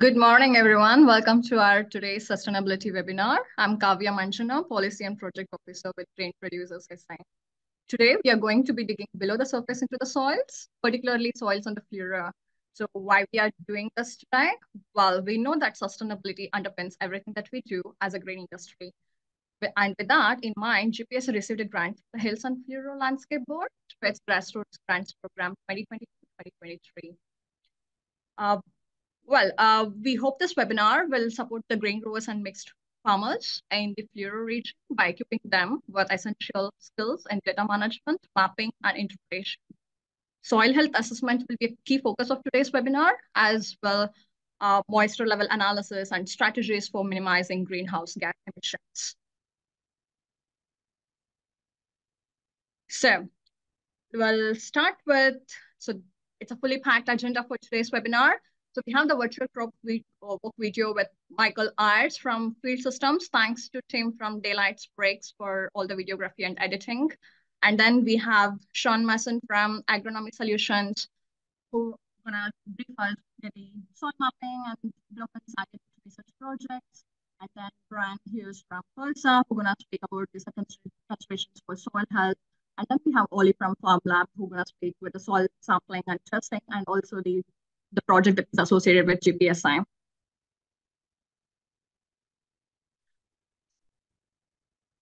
Good morning, everyone. Welcome to our today's sustainability webinar. I'm Kavya Manjana, Policy and Project Officer with Grain Producers SA. Today, we are going to be digging below the surface into the soils, particularly soils on the Fleurieu. So why we are doing this today? Well, we know that sustainability underpins everything that we do as a grain industry. And with that in mind, GPSA received a grant from the Hills and Fleurieu Landscape Board for its Grassroots Grants Program 2022-2023. Uh, well, uh, we hope this webinar will support the grain growers and mixed farmers in the Fleurieu region by equipping them with essential skills in data management, mapping, and interpretation. Soil health assessment will be a key focus of today's webinar, as well uh, moisture level analysis and strategies for minimizing greenhouse gas emissions. So we'll start with, so it's a fully packed agenda for today's webinar. So we have the virtual crop uh, video with Michael Ayers from Field Systems. Thanks to Tim from Daylight Breaks for all the videography and editing. And then we have Sean Mason from Agronomy Solutions, who gonna brief us the soil mapping and development scientific research projects. And then Brian Hughes from PIRSA, who gonna speak about the considerations for soil health. And then we have Oli from Farm Lab, who gonna speak with the soil sampling and testing, and also the the project that is associated with GPSA.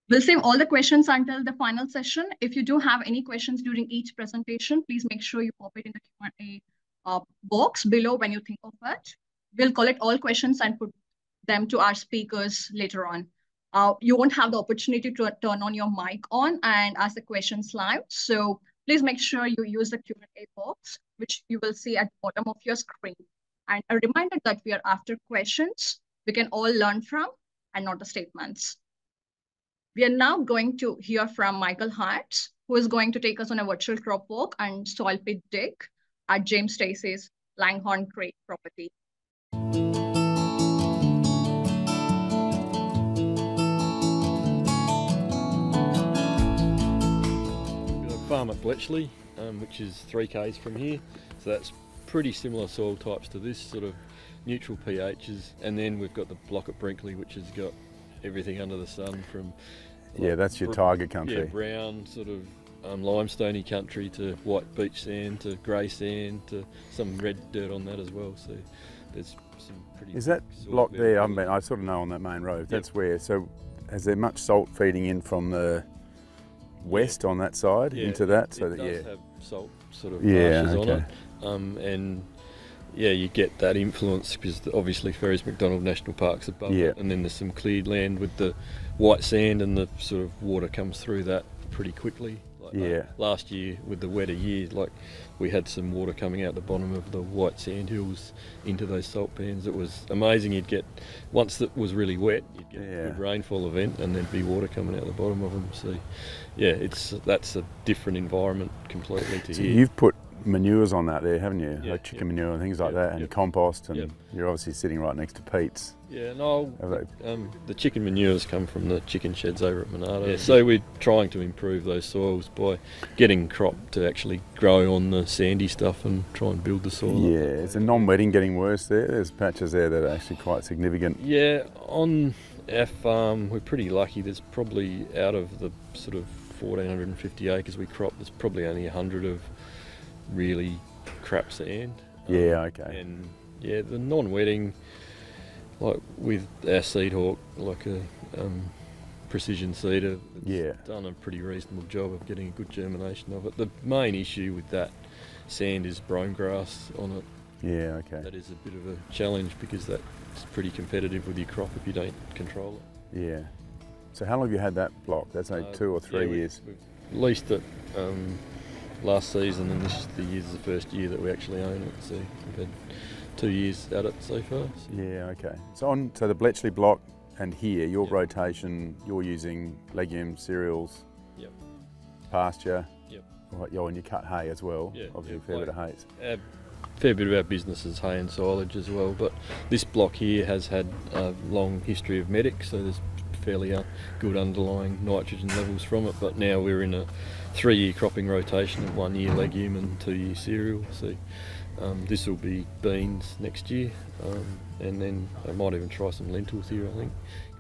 We'll save all the questions until the final session. If you do have any questions during each presentation, please make sure you pop it in the Q&A uh, box below when you think of it. We'll collect all questions and put them to our speakers later on. Uh, you won't have the opportunity to turn on your mic on and ask the questions live. So please make sure you use the Q&A box which you will see at the bottom of your screen. And a reminder that we are after questions we can all learn from and not the statements. We are now going to hear from Michael Hart, who is going to take us on a virtual crop walk and soil pit dig at James Stacey's Langhorne Creek property. Farm at Bletchley um, which is 3 k's from here. So that's pretty similar soil types to this, sort of neutral pHs. And then we've got the block at Brinkley, which has got everything under the sun from. Yeah, that's your tiger country. Yeah, brown, sort of um, limestoney country to white beach sand to grey sand to some red dirt on that as well. So there's some pretty. Is that block there? I, mean, I sort of know on that main road. That's where. So, is there much salt feeding in from the west on that side yeah, into that? So it that yeah, have salt sort of yeah, marshes okay. on it, um, and yeah, you get that influence because obviously Ferries McDonald National Park's above yeah. it, and then there's some cleared land with the white sand, and the sort of water comes through that pretty quickly. Like yeah. Last year with the wetter year, like we had some water coming out the bottom of the white sand hills into those salt pans. It was amazing. You'd get once it was really wet, you'd get yeah. a good rainfall event, and there'd be water coming out the bottom of them. So, yeah, it's that's a different environment completely to so here. You've put manures on that there, haven't you? Yeah, like chicken yeah. manure and things like Yeah, that, and yeah. compost, and Yeah. you're obviously sitting right next to Pete's. Yeah, no, um, the chicken manures come from the chicken sheds over at Monarto. Yeah, so we're trying to improve those soils by getting crop to actually grow on the sandy stuff and try and build the soil. up. Yeah, is the non-wetting getting worse there? There's patches there that are actually quite significant. Yeah, on our farm, we're pretty lucky. There's probably out of the sort of 1,450 acres we crop, there's probably only 100 of really crap sand. Um, Yeah, okay. And yeah, the non-wetting, like with our seed hawk, like a um, precision seeder, it's Yeah. done a pretty reasonable job of getting a good germination of it. The main issue with that sand is brome grass on it. Yeah, okay. That is a bit of a challenge because that's pretty competitive with your crop if you don't control it. Yeah. So how long have you had that block? That's only Uh, two or three yeah, we've- years. We've leased it um, last season, and this is the year is the first year that we actually own it. So we've had two years at it so far. So Yeah, okay. So on so the Bletchley block and here, your Yep. rotation, you're using legumes, cereals, Yep. pasture. Yep. Right, yeah, and you cut hay as well. Yeah, Obviously, yeah, a fair like- bit of hay. Our fair bit of our business is hay and silage as well, but this block here has had a long history of medic, so there's fairly uh, good underlying nitrogen levels from it. But now we're in a three-year cropping rotation of one year legume and two year cereal. So Um, this will be beans next year, um, and then I might even try some lentils here. I think.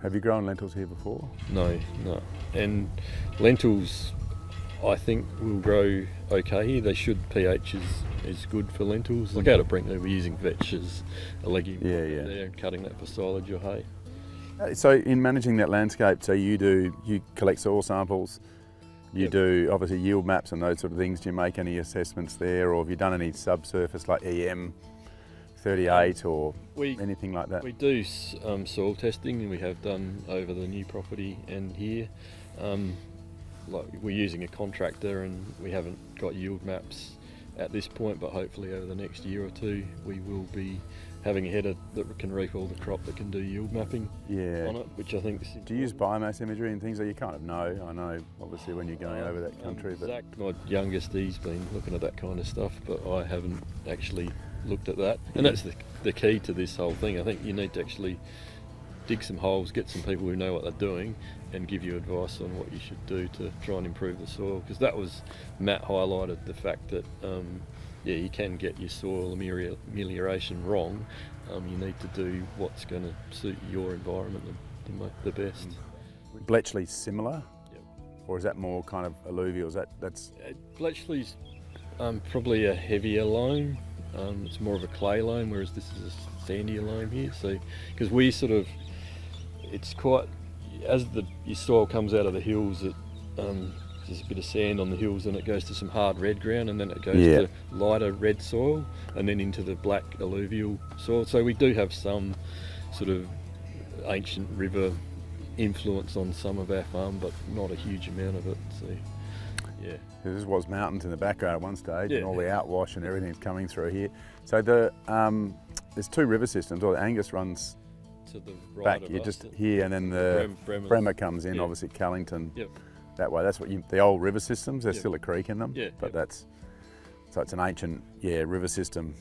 Have you grown lentils here before? No, no. And lentils, I think, will grow okay here. They should. pH is, is good for lentils. Like out at Brinkley, we're using vetch as a legume Yeah, yeah. there, cutting that for silage or hay. Uh, So in managing that landscape, so you do you collect soil samples, you Yep. do obviously yield maps and those sort of things. Do you make any assessments there, or have you done any subsurface like EM 38 or We anything like that? We do um, soil testing, and we have done over the new property and here. Um, like we're using a contractor, and we haven't got yield maps at this point, but hopefully over the next year or two, we will be having a header that can reap all the crop that can do yield mapping yeah. on it, which I think is. Do you use biomass imagery and things that you kind of know? I know obviously when you're going Uh, over that um, country, but Zach, my youngest, he's been looking at that kind of stuff, but I haven't actually looked at that. And that's the, the key to this whole thing. I think you need to actually dig some holes, get some people who know what they're doing, and give you advice on what you should do to try and improve the soil. Because that was Matt highlighted the fact that um, yeah, you can get your soil amelioration wrong. Um, you need to do what's going to suit your environment the, the, the best. Bletchley's similar, Yep. or is that more kind of alluvial? Is that that's Uh, Bletchley's um, probably a heavier loam. Um, it's more of a clay loam, whereas this is a sandier loam here. So, because we sort of, it's quite as the your soil comes out of the hills, it um, there's a bit of sand on the hills, and it goes to some hard red ground, and then it goes Yeah. to lighter red soil, and then into the black alluvial soil. So we do have some sort of ancient river influence on some of our farm, but not a huge amount of it. So, yeah. This was mountains in the background at one stage, Yeah. and all the outwash and everything's coming through here. So the um, there's two river systems. Or the Angas runs to the right back. of You us. just here, and then the Brem- Bremer comes in. Yeah. Obviously, Callington Yep. That way. That's what you, the old river systems. There's still a creek in them, Yeah, but that's so it's an ancient yeah river system,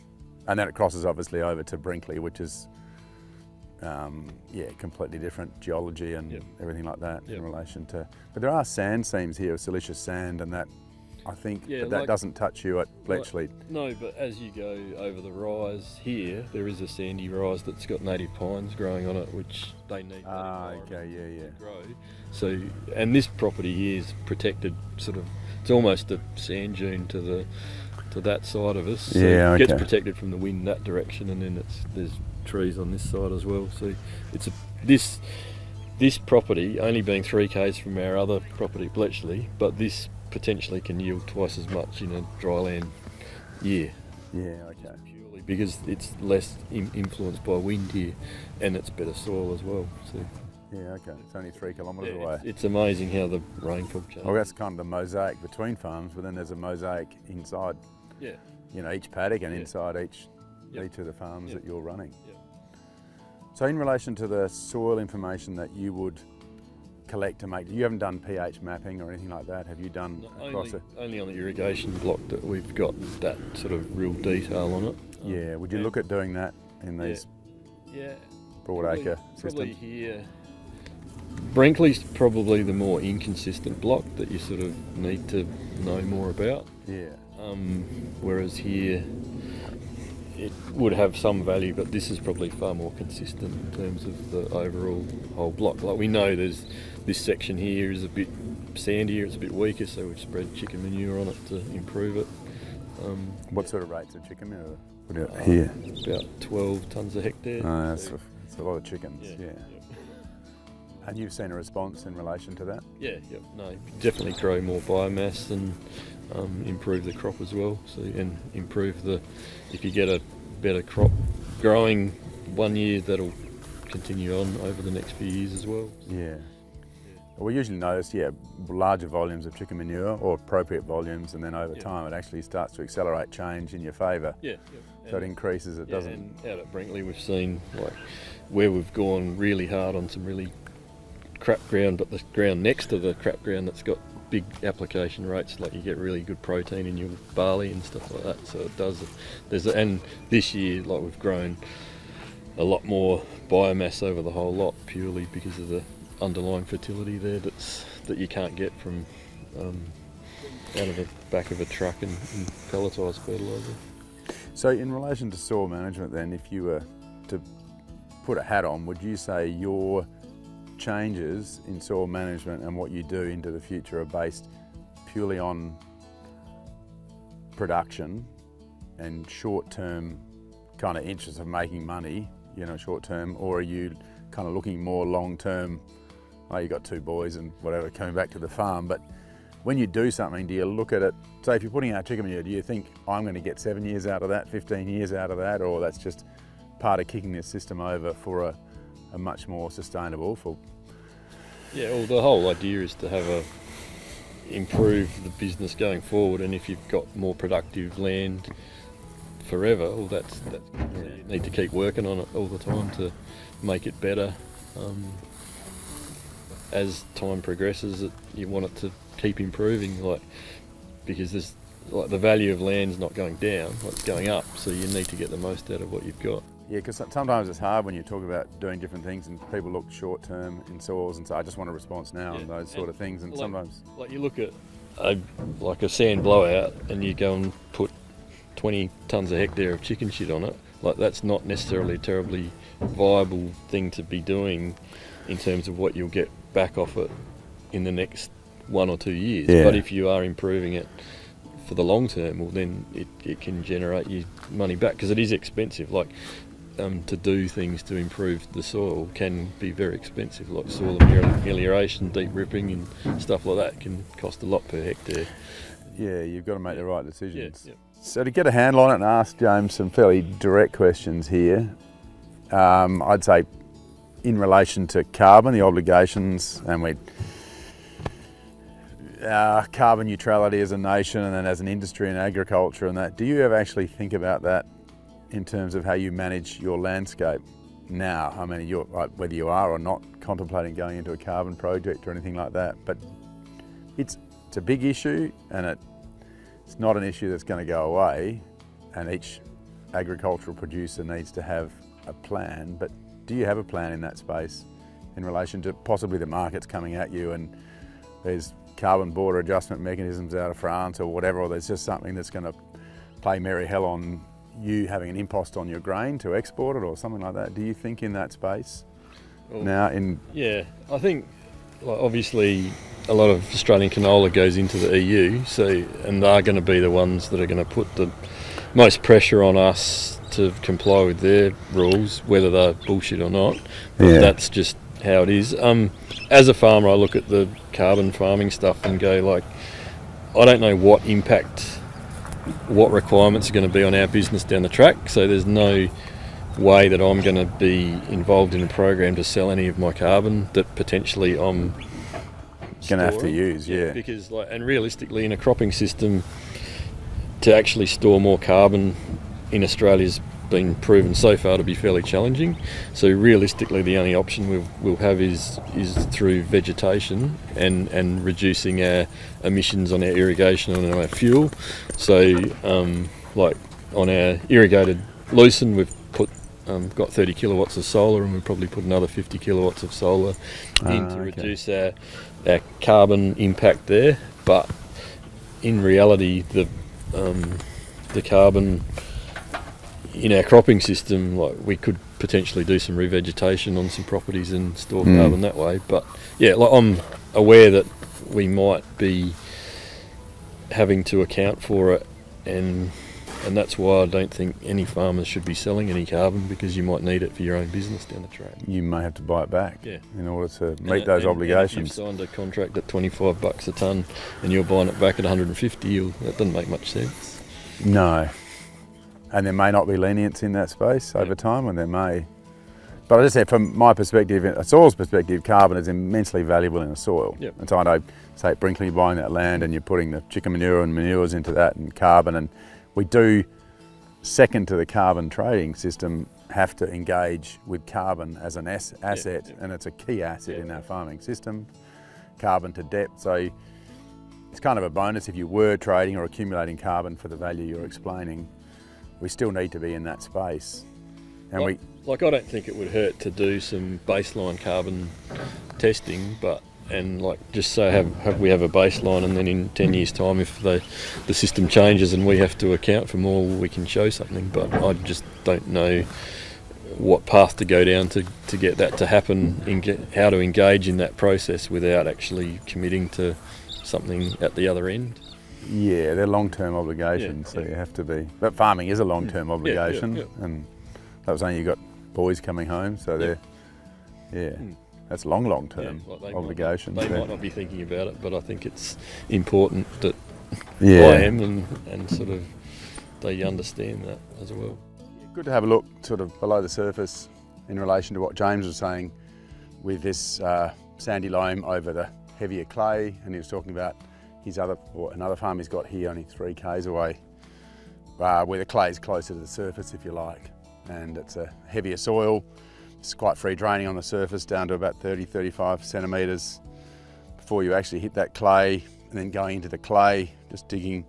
and then it crosses obviously over to Brinkley, which is um, yeah completely different geology and everything like that in relation to. But there are sand seams here, silicious sand, and that I think Yeah, but that like- doesn't touch you at Bletchley. No, but as you go over the rise here, there is a sandy rise that's got native pines growing on it, which they need. Ah, okay, yeah, yeah. to Grow. So, and this property here is protected. Sort of, it's almost a sand dune to the to that side of us. So Yeah, it gets protected from the wind that direction, and then it's there's trees on this side as well. So, it's a this this property only being three k's from our other property, Bletchley, but this potentially can yield twice as much in a dryland year. Yeah, okay. Purely because it's less in, influenced by wind here, and it's better soil as well. So Yeah, okay. It's only three kilometres yeah, away. it's, it's amazing how the rainfall changes. Well, that's kind of the mosaic between farms, but then there's a mosaic inside, yeah, you know, each paddock and Yeah. inside each Yep. each of the farms Yep. that you're running. Yep. So, in relation to the soil information that you would collect to make, you haven't done pH mapping or anything like that, have you done No, only, a? only on the irrigation block that we've got that sort of real detail on it. Um, Yeah, would you look at doing that in these Yeah, broad probably- acre Probably here. Brinkley's probably the more inconsistent block that you sort of need to know more about. Yeah, Um, whereas here, it would have some value, but this is probably far more consistent in terms of the overall whole block. Like we know there's this section here is a bit sandier, it's a bit weaker, so we've spread chicken manure on it to improve it. Um, what sort of rates of chicken manure? Uh, here, About 12 tonnes a hectare. oh, that's, a, that's a lot of chickens. yeah, yeah. yeah. And you've seen a response in relation to that? Yeah, yeah, no, definitely grow more biomass and um, improve the crop as well. So and improve the, if you get a better crop growing one year, that'll continue on over the next few years as well. Yeah. We usually notice, yeah, larger volumes of chicken manure or appropriate volumes, and then over Yeah. time it actually starts to accelerate change in your favour. Yeah, So it increases, it yeah, doesn't. and out at Brinkley, we've seen like where we've gone really hard on some really crap ground, but the ground next to the crap ground that's got big application rates, like you get really good protein in your barley and stuff like that. So it does. There's and this year, like we've grown a lot more biomass over the whole lot purely because of the underlying fertility there that's that you can't get from um, out of the back of a truck and, and pelletised fertiliser. So, in relation to soil management, then, if you were to put a hat on, would you say your changes in soil management and what you do into the future are based purely on production and short-term kind of interest of making money, you know, short-term, or are you kind of looking more long-term? Oh, you got two boys and whatever coming back to the farm, but when you do something, do you look at it? Say, if you're putting out chicken manure, do you think I'm going to get seven years out of that, 15 years out of that, or that's just part of kicking this system over for a, a much more sustainable for Yeah, well, the whole idea is to have a improve the business going forward, and if you've got more productive land forever, well, that's that. You need to keep working on it all the time to make it better. Um, as time progresses, it, you want it to keep improving, like because there's like the value of land's not going down, it's going up. So you need to get the most out of what you've got. Yeah, because sometimes it's hard when you talk about doing different things and people look short term in soils and say, I just want a response now and Yeah, those sort and of things. And like- sometimes, Like you look at a, like a sand blowout and you go and put 20 tons a hectare of chicken shit on it, like that's not necessarily a terribly viable thing to be doing in terms of what you'll get back off it in the next one or two years. Yeah. But if you are improving it for the long term, well then it, it can generate you money back because it is expensive. Like um, to do things to improve the soil can be very expensive, like soil amelioration, deep ripping, and stuff like that can cost a lot per hectare. yeah, you've got to make the right Yeah, decisions. yeah. So to get a handle on it and ask James some fairly direct questions here, um, I'd say in relation to carbon, the obligations, and we uh, carbon neutrality as a nation and then as an industry and agriculture and that. Do you ever actually think about that in terms of how you manage your landscape now? I mean, like, whether you are or not contemplating going into a carbon project or anything like that, but it's it's a big issue and it it's not an issue that's going to go away, and each agricultural producer needs to have a plan. But do you have a plan in that space in relation to possibly the markets coming at you and there's carbon border adjustment mechanisms out of France or whatever, or there's just something that's going to play merry hell on you having an impost on your grain to export it or something like that? Do you think in that space Well, now? In Yeah, I think like, obviously a lot of Australian canola goes into the EU, so and they're going to be the ones that are going to put the most pressure on us to comply with their rules, whether they're bullshit or not. Yeah. That's just how it is. Um, as a farmer, I look at the carbon farming stuff and go like, I don't know what impact, what requirements are going to be on our business down the track. So there's no way that I'm going to be involved in a program to sell any of my carbon that potentially I'm Gonna have to use, yeah. Because like, and realistically, in a cropping system, to actually store more carbon in Australia's been proven so far to be fairly challenging. So realistically, the only option we'll, we'll have is is through vegetation and and reducing our emissions on our irrigation and on our fuel. So um, like on our irrigated lucerne, we've put um, got 30 kilowatts of solar, and we'll probably put another 50 kilowatts of solar in Ah, to okay. reduce our our carbon impact there. But in reality, the um, the carbon in our cropping system, like we could potentially do some revegetation on some properties and store Mm. carbon that way. But yeah, like I'm aware that we might be having to account for it, and and that's why I don't think any farmers should be selling any carbon because you might need it for your own business down the track. you may have to buy it back Yeah. in order to And- meet those and- and obligations. If you've signed a contract at 25 bucks a ton and you're buying it back at 150, you'll, that doesn't make much sense. No. And there may not be lenience in that space over time, and there may. But I just say, from my perspective, a soil's perspective, carbon is immensely valuable in a soil. Yep. And so I know, say, at Brinkley, you're buying that land and you're putting the chicken manure and manures into that and carbon. And we do, second to the carbon trading system, have to engage with carbon as an as- asset, yep. and it's a key asset Yep. in our farming system, carbon to depth. So it's kind of a bonus if you were trading or accumulating carbon for the value you're explaining. We still need to be in that space. And we, like, like, I don't think it would hurt to do some baseline carbon testing, but and like just so have, have we have a baseline, and then in ten years' time, if the the system changes and we have to account for more, we can show something. But I just don't know what path to go down to, to get that to happen, in how to engage in that process without actually committing to something at the other end. Yeah, they're long-term obligations, yeah, so yeah. you have to be. But farming is a long-term yeah, obligation, and that was only you got boys coming home, so they're yeah. Mm. That's long, long term yeah, like obligations. Might, they might not be thinking about it, but I think it's important that yeah. I am and, and sort of they understand that as well. Good to have a look sort of below the surface in relation to what James was saying with this uh, sandy loam over the heavier clay and he was talking about his other, or another farm he's got here only three k's away uh, where the clay is closer to the surface if you like and it's a heavier soil it's quite free draining on the surface down to about 30, 35 centimetres before you actually hit that clay and then going into the clay, just digging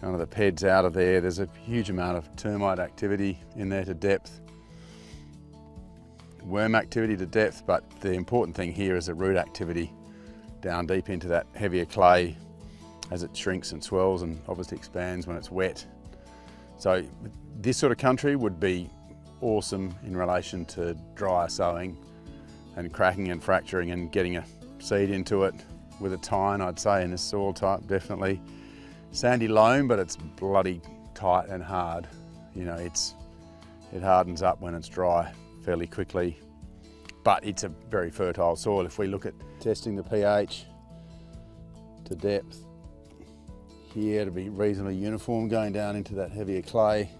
kind of the peds out of there. There's a huge amount of termite activity in there to depth, worm activity to depth, but the important thing here is the root activity down deep into that heavier clay as it shrinks and swells and obviously expands when it's wet. So this sort of country would be awesome in relation to dry sowing and cracking and fracturing and getting a seed into it with a tine, I'd say, in this soil type, definitely. Sandy loam, but it's bloody tight and hard. You know, it's it hardens up when it's dry fairly quickly, but it's a very fertile soil. If we look at testing the pH to depth here to be reasonably uniform, going down into that heavier clay,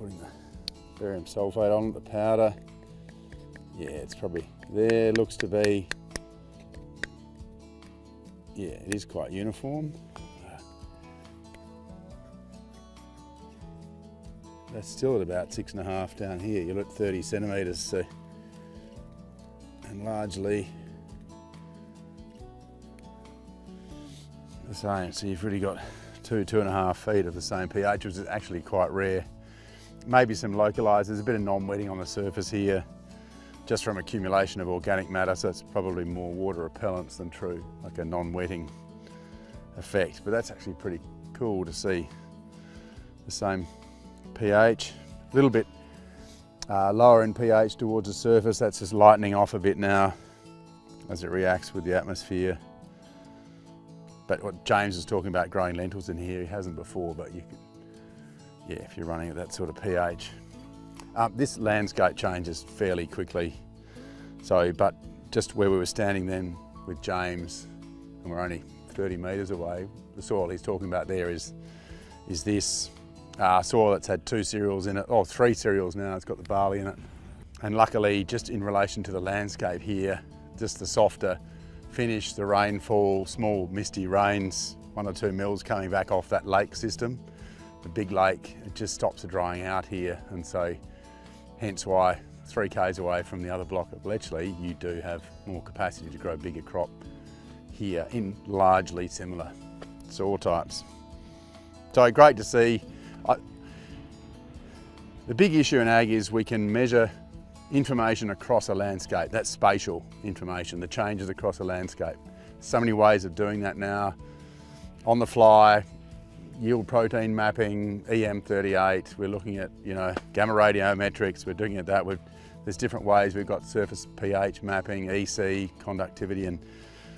putting the barium sulfate on the powder. Yeah, it's probably there, looks to be, yeah, it is quite uniform. That's still at about six and a half down here. You're at 30 centimetres, so, and largely the same. So you've really got two, two and a half feet of the same pH, which is actually quite rare maybe some localised. There's a bit of non-wetting on the surface here just from accumulation of organic matter, so it's probably more water repellents than true, like a non-wetting effect. But that's actually pretty cool to see the same pH. A little bit uh, lower in pH towards the surface. That's just lightening off a bit now as it reacts with the atmosphere. But what James is talking about growing lentils in here, he hasn't before, but you can yeah, if you're running at that sort of pH. Um, this landscape changes fairly quickly. So, but just where we were standing then with James, and we're only 30 metres away, the soil he's talking about there is, is this uh, soil that's had two cereals in it, or oh, three cereals now, it's got the barley in it. And luckily, just in relation to the landscape here, just the softer finish, the rainfall, small misty rains, one or two mils coming back off that lake system the big lake, it just stops the drying out here. And so hence why three k's away from the other block at Bletchley, you do have more capacity to grow bigger crop here in largely similar soil types. So great to see. I, the big issue in ag is we can measure information across a landscape. That's spatial information, the changes across a landscape. So many ways of doing that now. On the fly, yield protein mapping, EM38, we're looking at, you know, gamma radiometrics, we're doing at that. We've, there's different ways. We've got surface pH mapping, EC, conductivity, and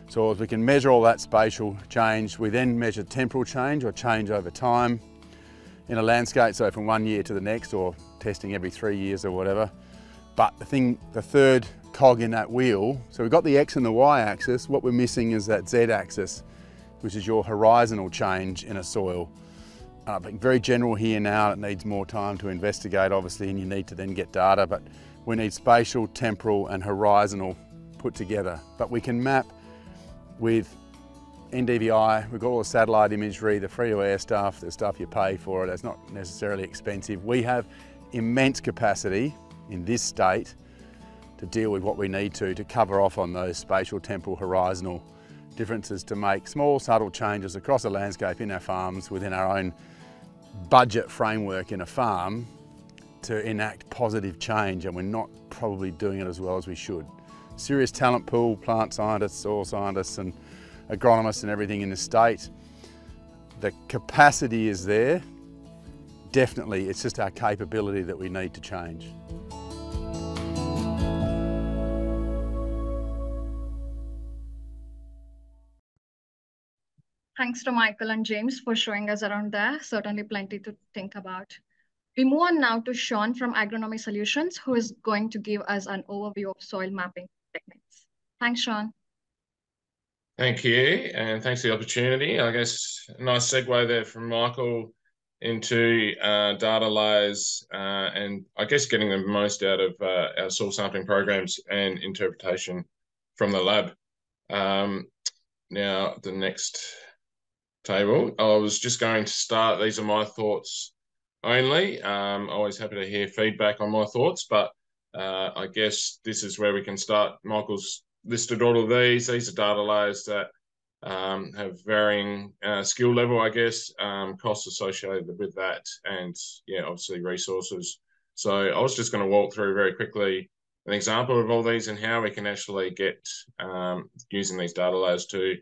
soils. We can measure all that spatial change. We then measure temporal change or change over time in a landscape, so from one year to the next or testing every three years or whatever. But the thing, the third cog in that wheel, so we've got the X and the Y axis, what we're missing is that Z axis which is your horizontal change in a soil. Uh, very general here now, it needs more time to investigate obviously and you need to then get data, but we need spatial, temporal and horizontal put together. But we can map with NDVI, we've got all the satellite imagery, the free-to-air stuff, the stuff you pay for it, it's not necessarily expensive. We have immense capacity in this state to deal with what we need to, to cover off on those spatial, temporal, horizontal differences to make small subtle changes across the landscape in our farms within our own budget framework in a farm to enact positive change and we're not probably doing it as well as we should. serious talent pool, plant scientists, soil scientists and agronomists and everything in the state. The capacity is there. Definitely, it's just our capability that we need to change. Thanks to Michael and James for showing us around there. Certainly plenty to think about. We move on now to Sean from Agronomy Solutions, who is going to give us an overview of soil mapping techniques. Thanks, Sean. Thank you, and thanks for the opportunity. I guess a nice segue there from Michael into uh, data layers uh, and I guess getting the most out of uh, our soil sampling programs and interpretation from the lab. Um, now, the next table, I was just going to start. These are my thoughts only. Um, always happy to hear feedback on my thoughts, but uh, I guess this is where we can start. Michael's listed all of these. These are data layers that um, have varying uh, skill level, I guess, um, costs associated with that, and yeah, obviously resources. So I was just going to walk through very quickly an example of all these and how we can actually get um, using these data layers to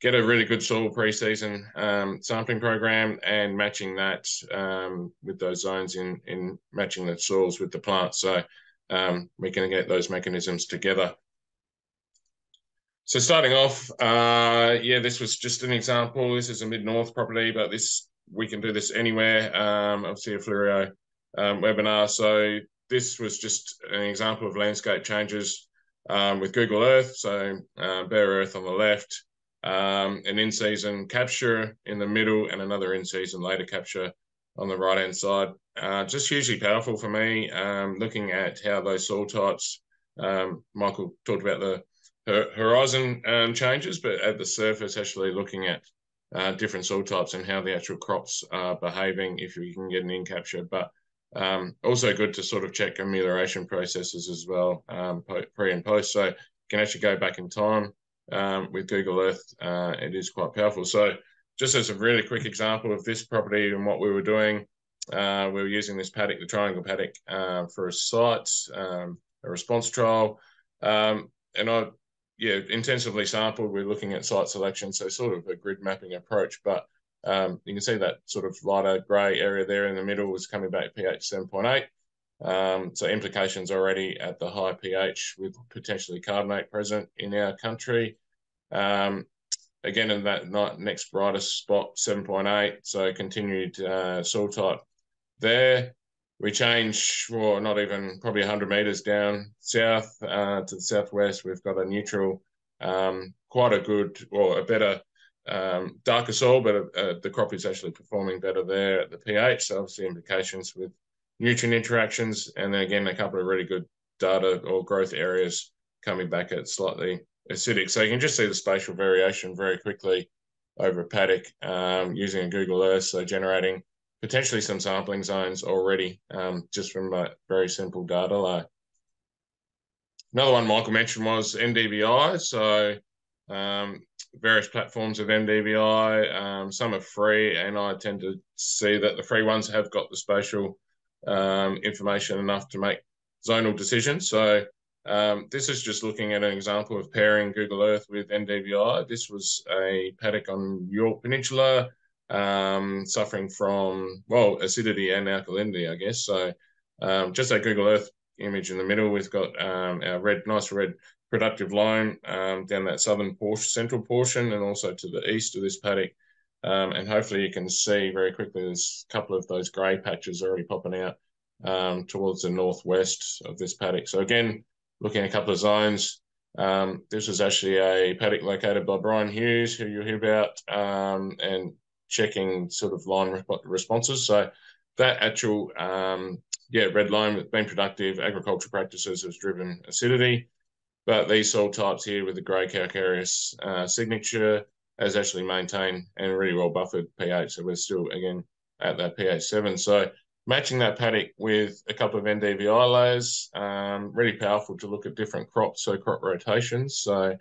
get a really good soil preseason um, sampling program and matching that um, with those zones in in matching the soils with the plants. So um, we can get those mechanisms together. So starting off, uh, yeah, this was just an example. This is a mid-north property, but this we can do this anywhere. Um, obviously a Fleurieu um, webinar. So this was just an example of landscape changes um, with Google Earth. So uh, bare earth on the left, um, an in-season capture in the middle, and another in-season later capture on the right-hand side. Uh, just hugely powerful for me, um, looking at how those soil types, um, Michael talked about the horizon um, changes, but at the surface, actually looking at uh, different soil types and how the actual crops are behaving if you can get an in capture. But um, also good to sort of check amelioration processes as well, um, pre and post. So you can actually go back in time um, with Google Earth. Uh, it is quite powerful. So just as a really quick example of this property and what we were doing, uh, we were using this paddock, the triangle paddock, uh, for a site, um, a response trial. Um, and I yeah, intensively sampled. We're looking at site selection, so sort of a grid mapping approach. But um, you can see that sort of lighter grey area there in the middle was coming back pH 7.8. Um, so implications already at the high pH with potentially carbonate present in our country. Um, again, in that next brightest spot, 7.8. So continued uh, soil type there we change, well, not even probably 100 meters down south uh, to the southwest. We've got a neutral, um, quite a good or a better, um, darker soil, but uh, the crop is actually performing better there at the pH. So obviously implications with nutrient interactions, and then again a couple of really good data or growth areas coming back at slightly acidic. So you can just see the spatial variation very quickly over a paddock um, using a Google Earth, so generating potentially some sampling zones already um, just from a very simple data lay. Another one Michael mentioned was NDVI. So um, various platforms of NDVI, um, some are free, and I tend to see that the free ones have got the spatial um, information enough to make zonal decisions. So um, this is just looking at an example of pairing Google Earth with NDVI. This was a paddock on Yorke Peninsula um, suffering from, well, acidity and alkalinity, I guess. So um, just that Google Earth image in the middle, we've got um, our red, nice red productive line um, down that southern portion, central portion, and also to the east of this paddock. Um, and hopefully you can see very quickly there's a couple of those grey patches already popping out um, towards the northwest of this paddock. So again, looking at a couple of zones, um, this was actually a paddock located by Brian Hughes, who you'll hear about, um, and checking sort of line responses. So that actual, um, yeah, red line with been productive agricultural practices has driven acidity. But these soil types here with the grey calcareous uh, signature has actually maintained and really well buffered pH. So we're still, again, at that pH 7. So matching that paddock with a couple of NDVI layers, um, really powerful to look at different crops, so crop rotations. So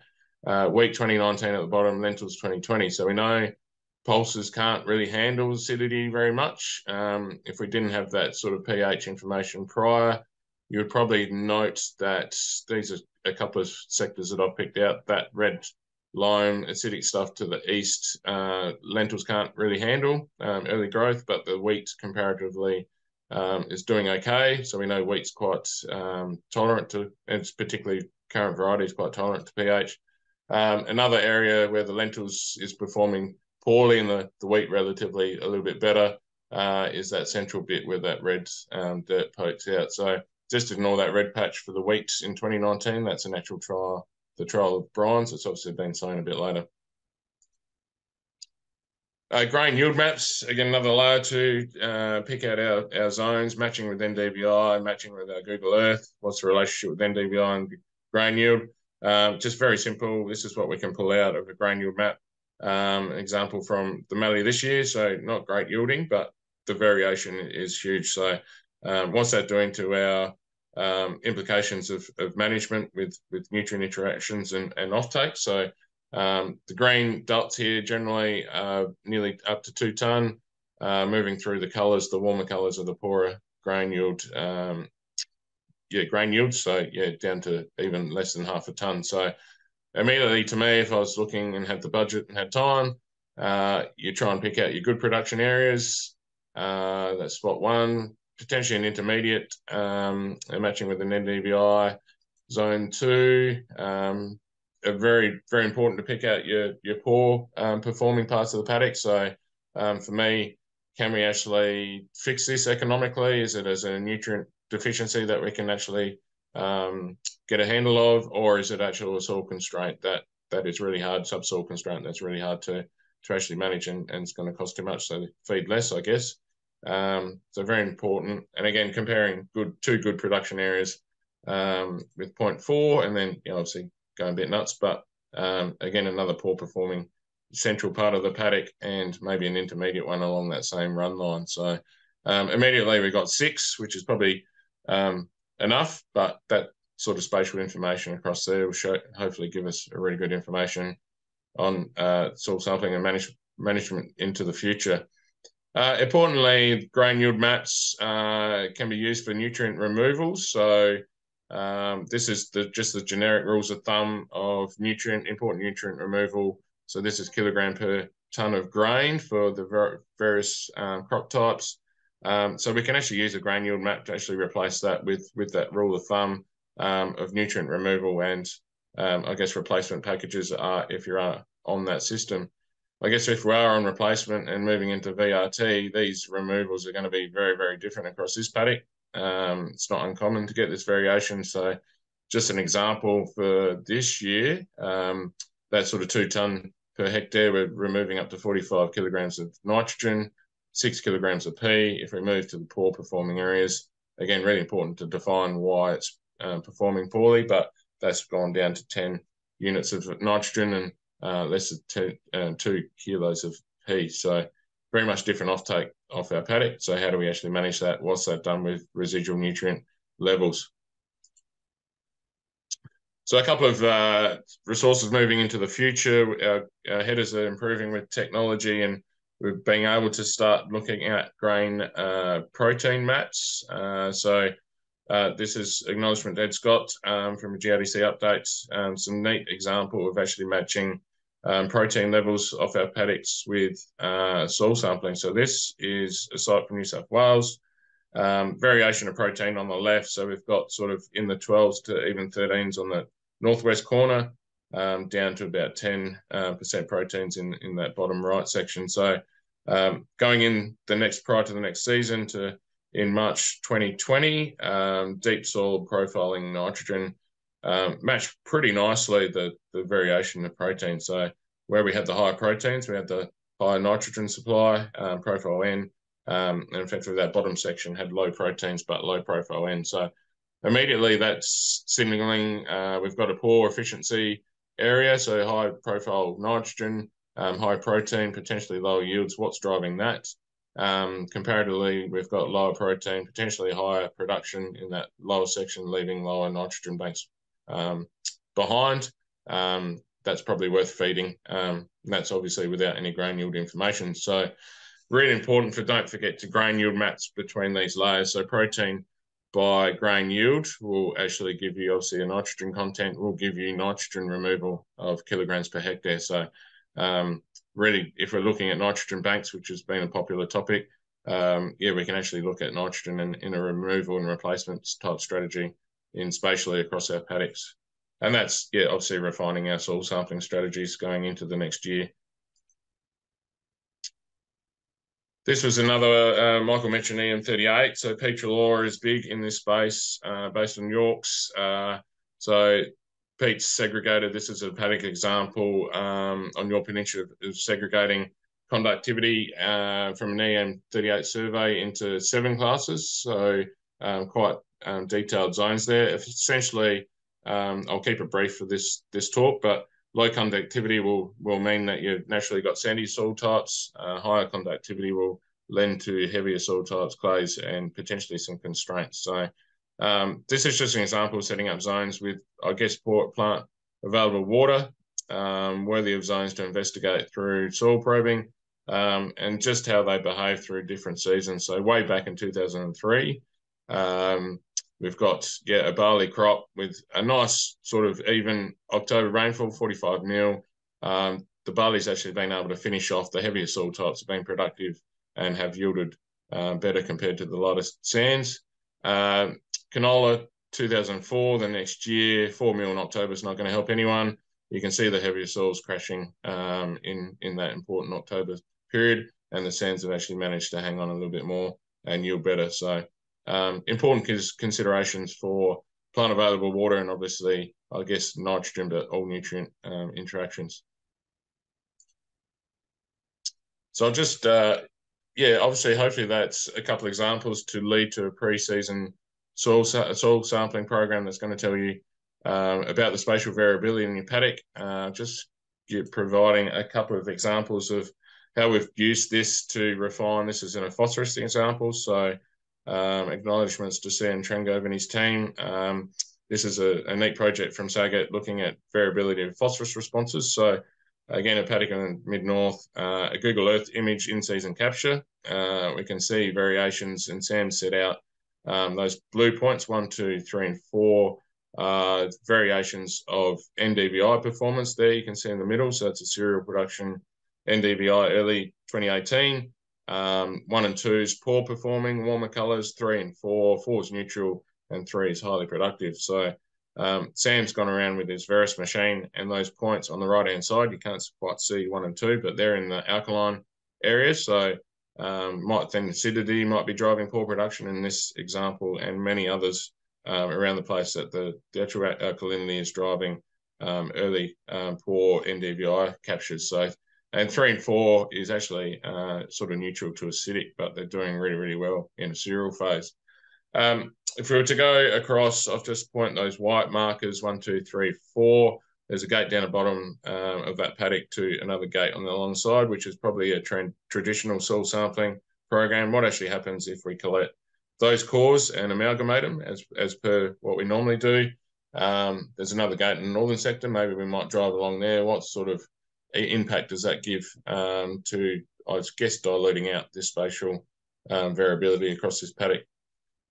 uh, wheat 2019 at the bottom, lentils 2020. So we know pulses can't really handle acidity very much. Um, if we didn't have that sort of pH information prior, you would probably note that these are a couple of sectors that I've picked out. That red lime acidic stuff to the east, uh, lentils can't really handle um, early growth, but the wheat comparatively um, is doing okay. So we know wheat's quite um, tolerant to, and it's particularly current varieties quite tolerant to pH. Um, another area where the lentils is performing poorly and the, the wheat relatively a little bit better uh, is that central bit where that red um, dirt pokes out. So just ignore that red patch for the wheat in 2019. That's a natural trial, the trial of bronze. It's obviously been sown a bit later. Uh, grain yield maps, again, another layer to uh, pick out our, our zones, matching with NDVI, matching with our Google Earth. What's the relationship with NDVI and grain yield? Um, just very simple. This is what we can pull out of a grain yield map. Um, example from the Mallee this year, so not great yielding, but the variation is huge. So um, what's that doing to our um, implications of, of management with, with nutrient interactions and, and offtake? So um, the green dots here generally are nearly up to two tonne. Uh, moving through the colours, the warmer colours are the poorer grain yield. Um, yeah, grain yield. So yeah, down to even less than half a tonne. So immediately to me, if I was looking and had the budget and had time, uh, you try and pick out your good production areas. Uh, that's spot one. Potentially an intermediate, um, matching with an NDVI. Zone two, um, very very important to pick out your your poor um, performing parts of the paddock. So um, for me, can we actually fix this economically? Is it as a nutrient deficiency that we can actually um, get a handle of, or is it actually a soil constraint that that is really hard, subsoil constraint that's really hard to to actually manage and, and it's going to cost too much, so feed less, I guess. Um, so very important. And again, comparing good two good production areas um, with 0.4, and then you know, obviously going a bit nuts. But um, again, another poor performing central part of the paddock and maybe an intermediate one along that same run line. So um, immediately we got six, which is probably um, enough, but that sort of spatial information across there will show, hopefully give us a really good information on uh, soil sampling and manage, management into the future. Uh, importantly, grain yield maps uh, can be used for nutrient removals. So um, this is the just the generic rules of thumb of nutrient important nutrient removal. So this is kilogram per ton of grain for the ver various um, crop types. Um, so we can actually use a grain yield map to actually replace that with with that rule of thumb um, of nutrient removal and um, I guess replacement packages are if you're on that system. I guess if we are on replacement and moving into VRT, these removals are going to be very, very different across this paddock. Um, it's not uncommon to get this variation. So just an example for this year, um, that sort of two tonne per hectare, we're removing up to 45 kilograms of nitrogen, six kilograms of P. If we move to the poor performing areas, again, really important to define why it's uh, performing poorly, but that's gone down to 10 units of nitrogen and uh, less than two, uh, two kilos of P. So very much different offtake off our paddock. So how do we actually manage that? What's that done with residual nutrient levels? So a couple of uh, resources moving into the future. Our, our, headers are improving with technology and we're being able to start looking at grain uh, protein maps. Uh, so uh, this is acknowledgement Ed Scott um, from GRDC Updates. Um, some neat example of actually matching um, protein levels off our paddocks with uh, soil sampling. So this is a site from New South Wales. Um, variation of protein on the left. So we've got sort of in the 12s to even 13s on the northwest corner, um, down to about 10 uh, percent proteins in, in that bottom right section. So um, going in the next prior to the next season to in March 2020, um, deep soil profiling nitrogen um, matched pretty nicely the, the variation of protein. So where we had the higher proteins, we had the higher nitrogen supply, um, profile N, um, and effectively that bottom section had low proteins but low profile N. So immediately that's signaling uh, we've got a poor efficiency area, so high profile nitrogen, um, high protein, potentially lower yields. What's driving that? Um, comparatively, we've got lower protein, potentially higher production in that lower section, leaving lower nitrogen banks um, behind, um, that's probably worth feeding. Um, that's obviously without any grain yield information. So really important for don't forget to grain yield maps between these layers. So protein by grain yield will actually give you obviously a nitrogen content will give you nitrogen removal of kilograms per hectare. So um, really, if we're looking at nitrogen banks, which has been a popular topic, um, yeah, we can actually look at nitrogen in, in a removal and replacement type strategy in spatially across our paddocks. And that's, yeah, obviously refining our soil sampling strategies going into the next year. This was another, uh, Michael mentioned EM38. So Pete is big in this space uh, based on Yorks. Uh, so Pete's segregated, this is a paddock example um, on Yorke Peninsula of segregating conductivity uh, from an EM38 survey into seven classes. So um, quite um, detailed zones there. Essentially, um, I'll keep it brief for this this talk, but low conductivity will will mean that you've naturally got sandy soil types. Uh, higher conductivity will lend to heavier soil types, clays, and potentially some constraints. So um, this is just an example of setting up zones with, I guess, port plant available water, um, worthy of zones to investigate through soil probing, um, and just how they behave through different seasons. So way back in 2003, um, we've got yeah a barley crop with a nice sort of even October rainfall, 45 mil. Um, the barley's actually been able to finish off the heavier soil types, have been productive and have yielded uh, better compared to the lightest sands. Uh, canola 2004, the next year, 4 mil in October is not going to help anyone. You can see the heavier soils crashing um, in, in that important October period, and the sands have actually managed to hang on a little bit more and yield better. So um, important considerations for plant available water and obviously, I guess, nitrogen, but all nutrient um, interactions. So I'll just, uh, yeah, obviously, hopefully that's a couple examples to lead to a pre-season soil, soil sampling program that's going to tell you um, about the spatial variability in your paddock. Uh, just providing a couple of examples of how we've used this to refine. This is in a phosphorus example. So um, acknowledgements to Sam Trengove and his team. Um, this is a, a, neat project from SAGIT looking at variability of phosphorus responses. So again, a paddock in mid-north, uh, a Google Earth image in-season capture. Uh, we can see variations and Sam set out um, those blue points, one, two, three, and four, uh, variations of NDVI performance there you can see in the middle. So it's a cereal production NDVI early 2018. Um, one and two is poor performing, warmer colours. Three and four, four is neutral, and three is highly productive. So um, Sam's gone around with his Veris machine, and those points on the right hand side, you can't quite see one and two, but they're in the alkaline area. So um, might think acidity might be driving poor production in this example, and many others um, around the place that the, the actual alkalinity is driving um, early um, poor NDVI captures. So and three and four is actually uh, sort of neutral to acidic, but they're doing really, really well in a cereal phase. Um, if we were to go across, I've just point those white markers, one, two, three, four. There's a gate down the bottom um, of that paddock to another gate on the long side, which is probably a traditional soil sampling program. What actually happens if we collect those cores and amalgamate them as, as per what we normally do? Um, there's another gate in the northern sector. Maybe we might drive along there. What sort of impact does that give um, to, I guess, diluting out this spatial um, variability across this paddock?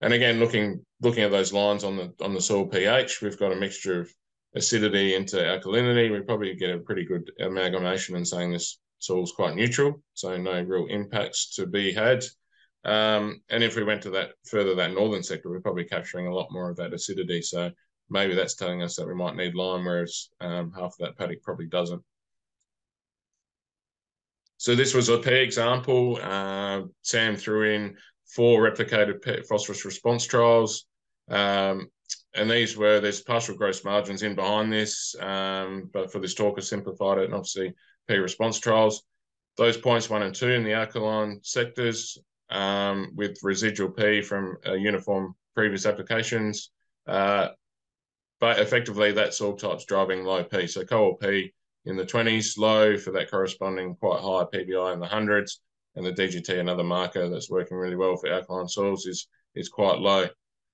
And again, looking looking at those lines on the on the soil pH, we've got a mixture of acidity into alkalinity. We probably get a pretty good amalgamation in saying this soil's quite neutral, so no real impacts to be had. Um, and if we went to that further that northern sector, we're probably capturing a lot more of that acidity. So maybe that's telling us that we might need lime, whereas um, half of that paddock probably doesn't. So this was a P example. Uh, Sam threw in four replicated phosphorus response trials. Um, and these were, there's partial gross margins in behind this, um, but for this talk I simplified it and obviously P response trials. Those points one and two in the alkaline sectors um, with residual P from uh, uniform previous applications. Uh, but effectively that soil type's driving low P. So Colwell P in the 20s, low for that corresponding quite high PBI in the hundreds. And the DGT, another marker that's working really well for alkaline soils, is, is quite low.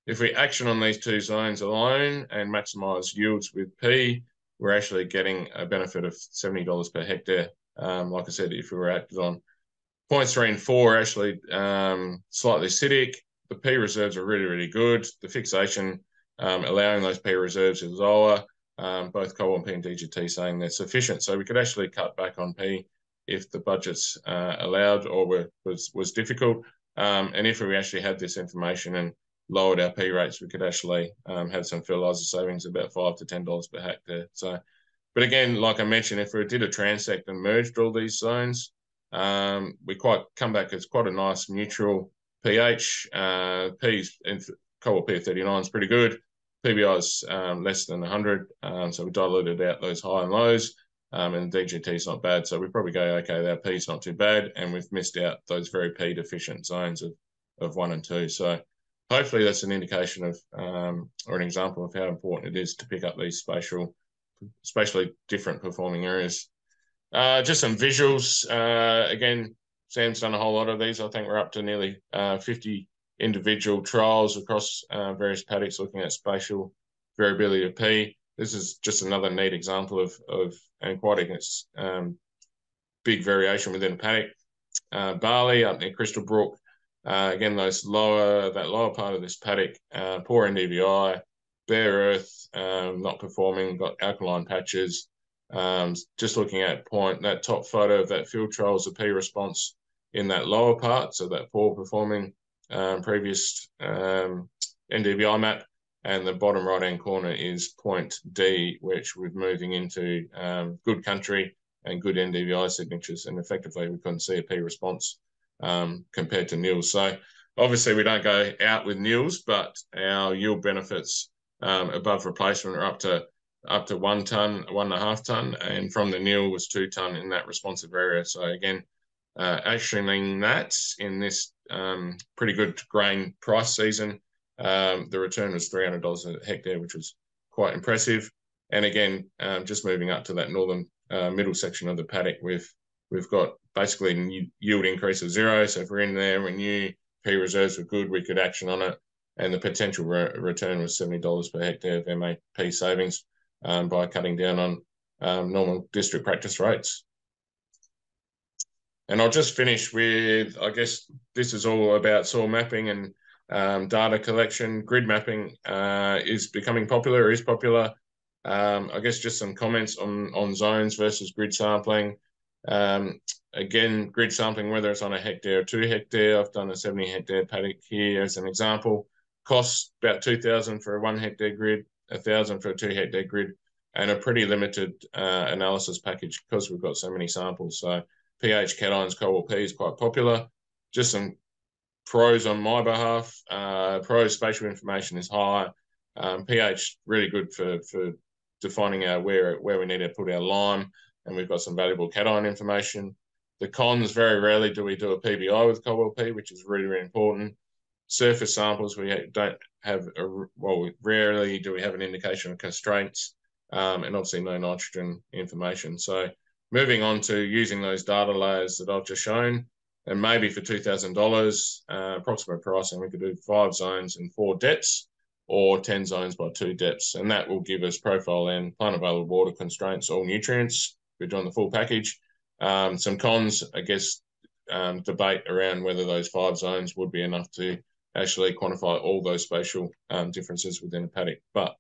If we action on these two zones alone and maximize yields with P, we're actually getting a benefit of $70 per hectare. Um, like I said, if we were acted on points three and four, actually um, slightly acidic. The the P reserves are really, really good. The fixation um, allowing those P reserves is lower. Um, both Colwell P and DGT saying they're sufficient. So we could actually cut back on P if the budgets uh, allowed or were, was was difficult. Um, and if we actually had this information and lowered our P rates, we could actually um, have some fertilizer savings about five to ten dollars per hectare. So, but again, like I mentioned, if we did a transect and merged all these zones, um, we quite come back as quite a nice neutral pH. Uh, P's in Colwell P 39 is pretty good. PBI is um, less than 100, um, so we diluted out those high and lows. Um, and DGT is not bad, so we probably go okay. Our P is not too bad, and we've missed out those very P deficient zones of of one and two. So hopefully that's an indication of um, or an example of how important it is to pick up these spatial, spatially different performing areas. Uh, just some visuals. Uh, again, Sam's done a whole lot of these. I think we're up to nearly uh, 50 individual trials across uh, various paddocks looking at spatial variability of P. This is just another neat example of, of and quite a um, big variation within a paddock. Uh, barley up near Crystal Brook, uh, again, those lower, that lower part of this paddock, uh, poor NDVI, bare earth, um, not performing, got alkaline patches. Um, just looking at point, that top photo of that field trial is a P response in that lower part, so that poor performing um, previous um, NDVI map. And the bottom right hand corner is point D, which we're moving into um, good country and good NDVI signatures. And effectively, we couldn't see a P response um, compared to nils. So obviously, we don't go out with nils, but our yield benefits um, above replacement are up to up to one ton, one and a half ton, and from the nil was two ton in that responsive area. So again, uh, actioning that in this um, pretty good grain price season, um, the return was three hundred dollars a hectare, which was quite impressive. And again, um, just moving up to that northern uh, middle section of the paddock, we've we've got basically a yield increase of zero. So if we're in there, we knew P reserves were good, we could action on it, and the potential re return was seventy dollars per hectare of MAP savings um, by cutting down on um, normal district practice rates. And I'll just finish with, I guess this is all about soil mapping and um, data collection. Grid mapping uh, is becoming popular, is popular. Um, I guess just some comments on, on zones versus grid sampling. Um, again, grid sampling, whether it's on a hectare or two hectare, I've done a 70 hectare paddock here as an example. Costs about 2,000 for a one hectare grid, a thousand for a two hectare grid, and a pretty limited uh, analysis package because we've got so many samples. So pH cations Colwell P is quite popular. Just some pros on my behalf. Uh, pros spatial information is high. Um, pH really good for for defining our where where we need to put our lime, and we've got some valuable cation information. The cons very rarely do we do a PBI with Colwell P, which is really really important. Surface samples we don't have a, well rarely do we have an indication of constraints, um, and obviously no nitrogen information. So moving on to using those data layers that I've just shown, and maybe for $2,000 uh, approximate pricing, we could do five zones and four depths or 10 zones by two depths. And that will give us profile and plant available water constraints, all nutrients. We're doing the full package. Um, some cons, I guess, um, debate around whether those five zones would be enough to actually quantify all those spatial um, differences within a paddock. But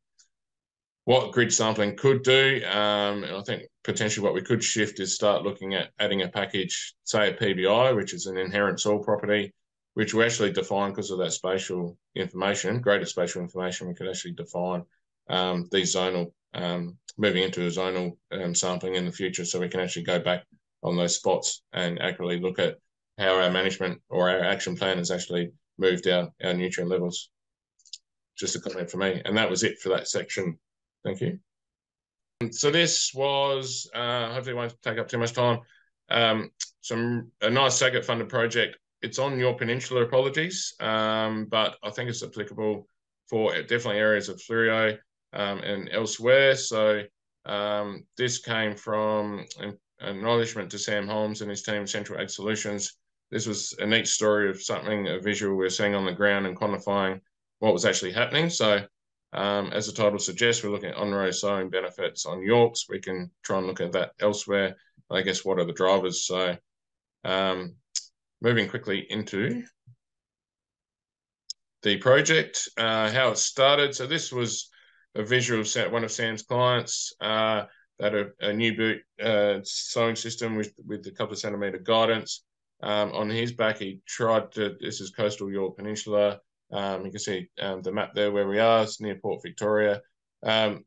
what grid sampling could do, um, and I think potentially what we could shift is start looking at adding a package, say a PBI, which is an inherent soil property, which we actually define because of that spatial information, greater spatial information, we could actually define um, these zonal, um, moving into a zonal um, sampling in the future so we can actually go back on those spots and accurately look at how our management or our action plan has actually moved our, our nutrient levels. Just a comment for me. And that was it for that section Thank you. So this was, uh, hopefully won't take up too much time, um, some a nice SAGIT funded project. It's on Yorke Peninsula, apologies, um, but I think it's applicable for definitely areas of Fleurieu um, and elsewhere. So um, this came from an acknowledgement to Sam Holmes and his team, Central Ag Solutions. This was a neat story of something, a visual we're seeing on the ground and quantifying what was actually happening. So um, as the title suggests, we're looking at on-row sowing benefits on Yorks. We can try and look at that elsewhere. I guess what are the drivers? So um, moving quickly into the project, uh, how it started. So this was a visual set, one of Sam's clients uh, that a, a new boot uh, sowing system with with a couple of centimeter guidance. Um, on his back, he tried to. This is coastal Yorke Peninsula. Um, you can see um, the map there where we are. It's near Port Victoria. Um,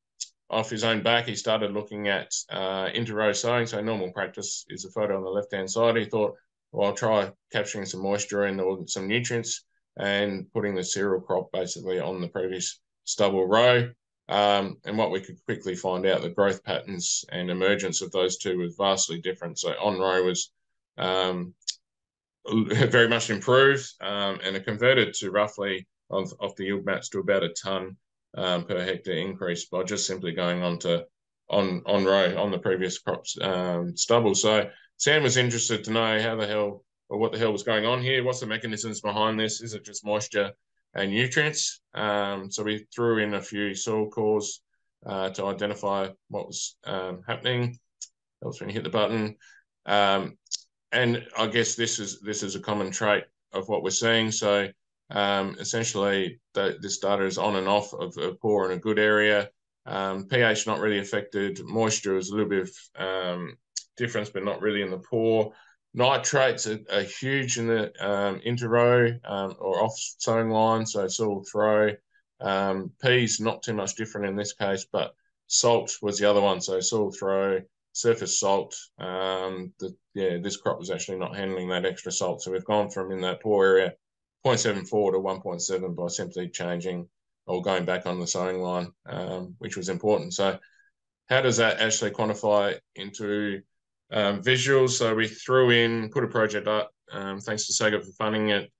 off his own back, he started looking at uh, inter-row sowing. So normal practice is a photo on the left-hand side. He thought, well, I'll try capturing some moisture and some nutrients and putting the cereal crop basically on the previous stubble row. Um, and what we could quickly find out, the growth patterns and emergence of those two was vastly different. So on row was um, very much improved um, and it converted to roughly off, off the yield maps to about a ton um, per hectare increase by just simply going on to on on row on the previous crops um, stubble. So Sam was interested to know how the hell or what the hell was going on here. What's the mechanisms behind this? Is it just moisture and nutrients? Um, so we threw in a few soil cores uh, to identify what was um, happening. That was when you hit the button. Um, and I guess this is this is a common trait of what we're seeing. So um, essentially, the, this data is on and off of a poor and a good area. Um, pH not really affected. Moisture is a little bit of um, difference, but not really in the poor. Nitrates are, are huge in the um, inter-row um, or off sowing line, so it's all throw. Um, peas not too much different in this case, but salt was the other one. So soil throw, surface salt. Um, the, yeah, this crop was actually not handling that extra salt. So we've gone from in that poor area 0.74 to 1.7 by simply changing or going back on the sowing line, um, which was important. So how does that actually quantify into um, visuals? So we threw in, put a project up, um, thanks to SAGIT for funding it,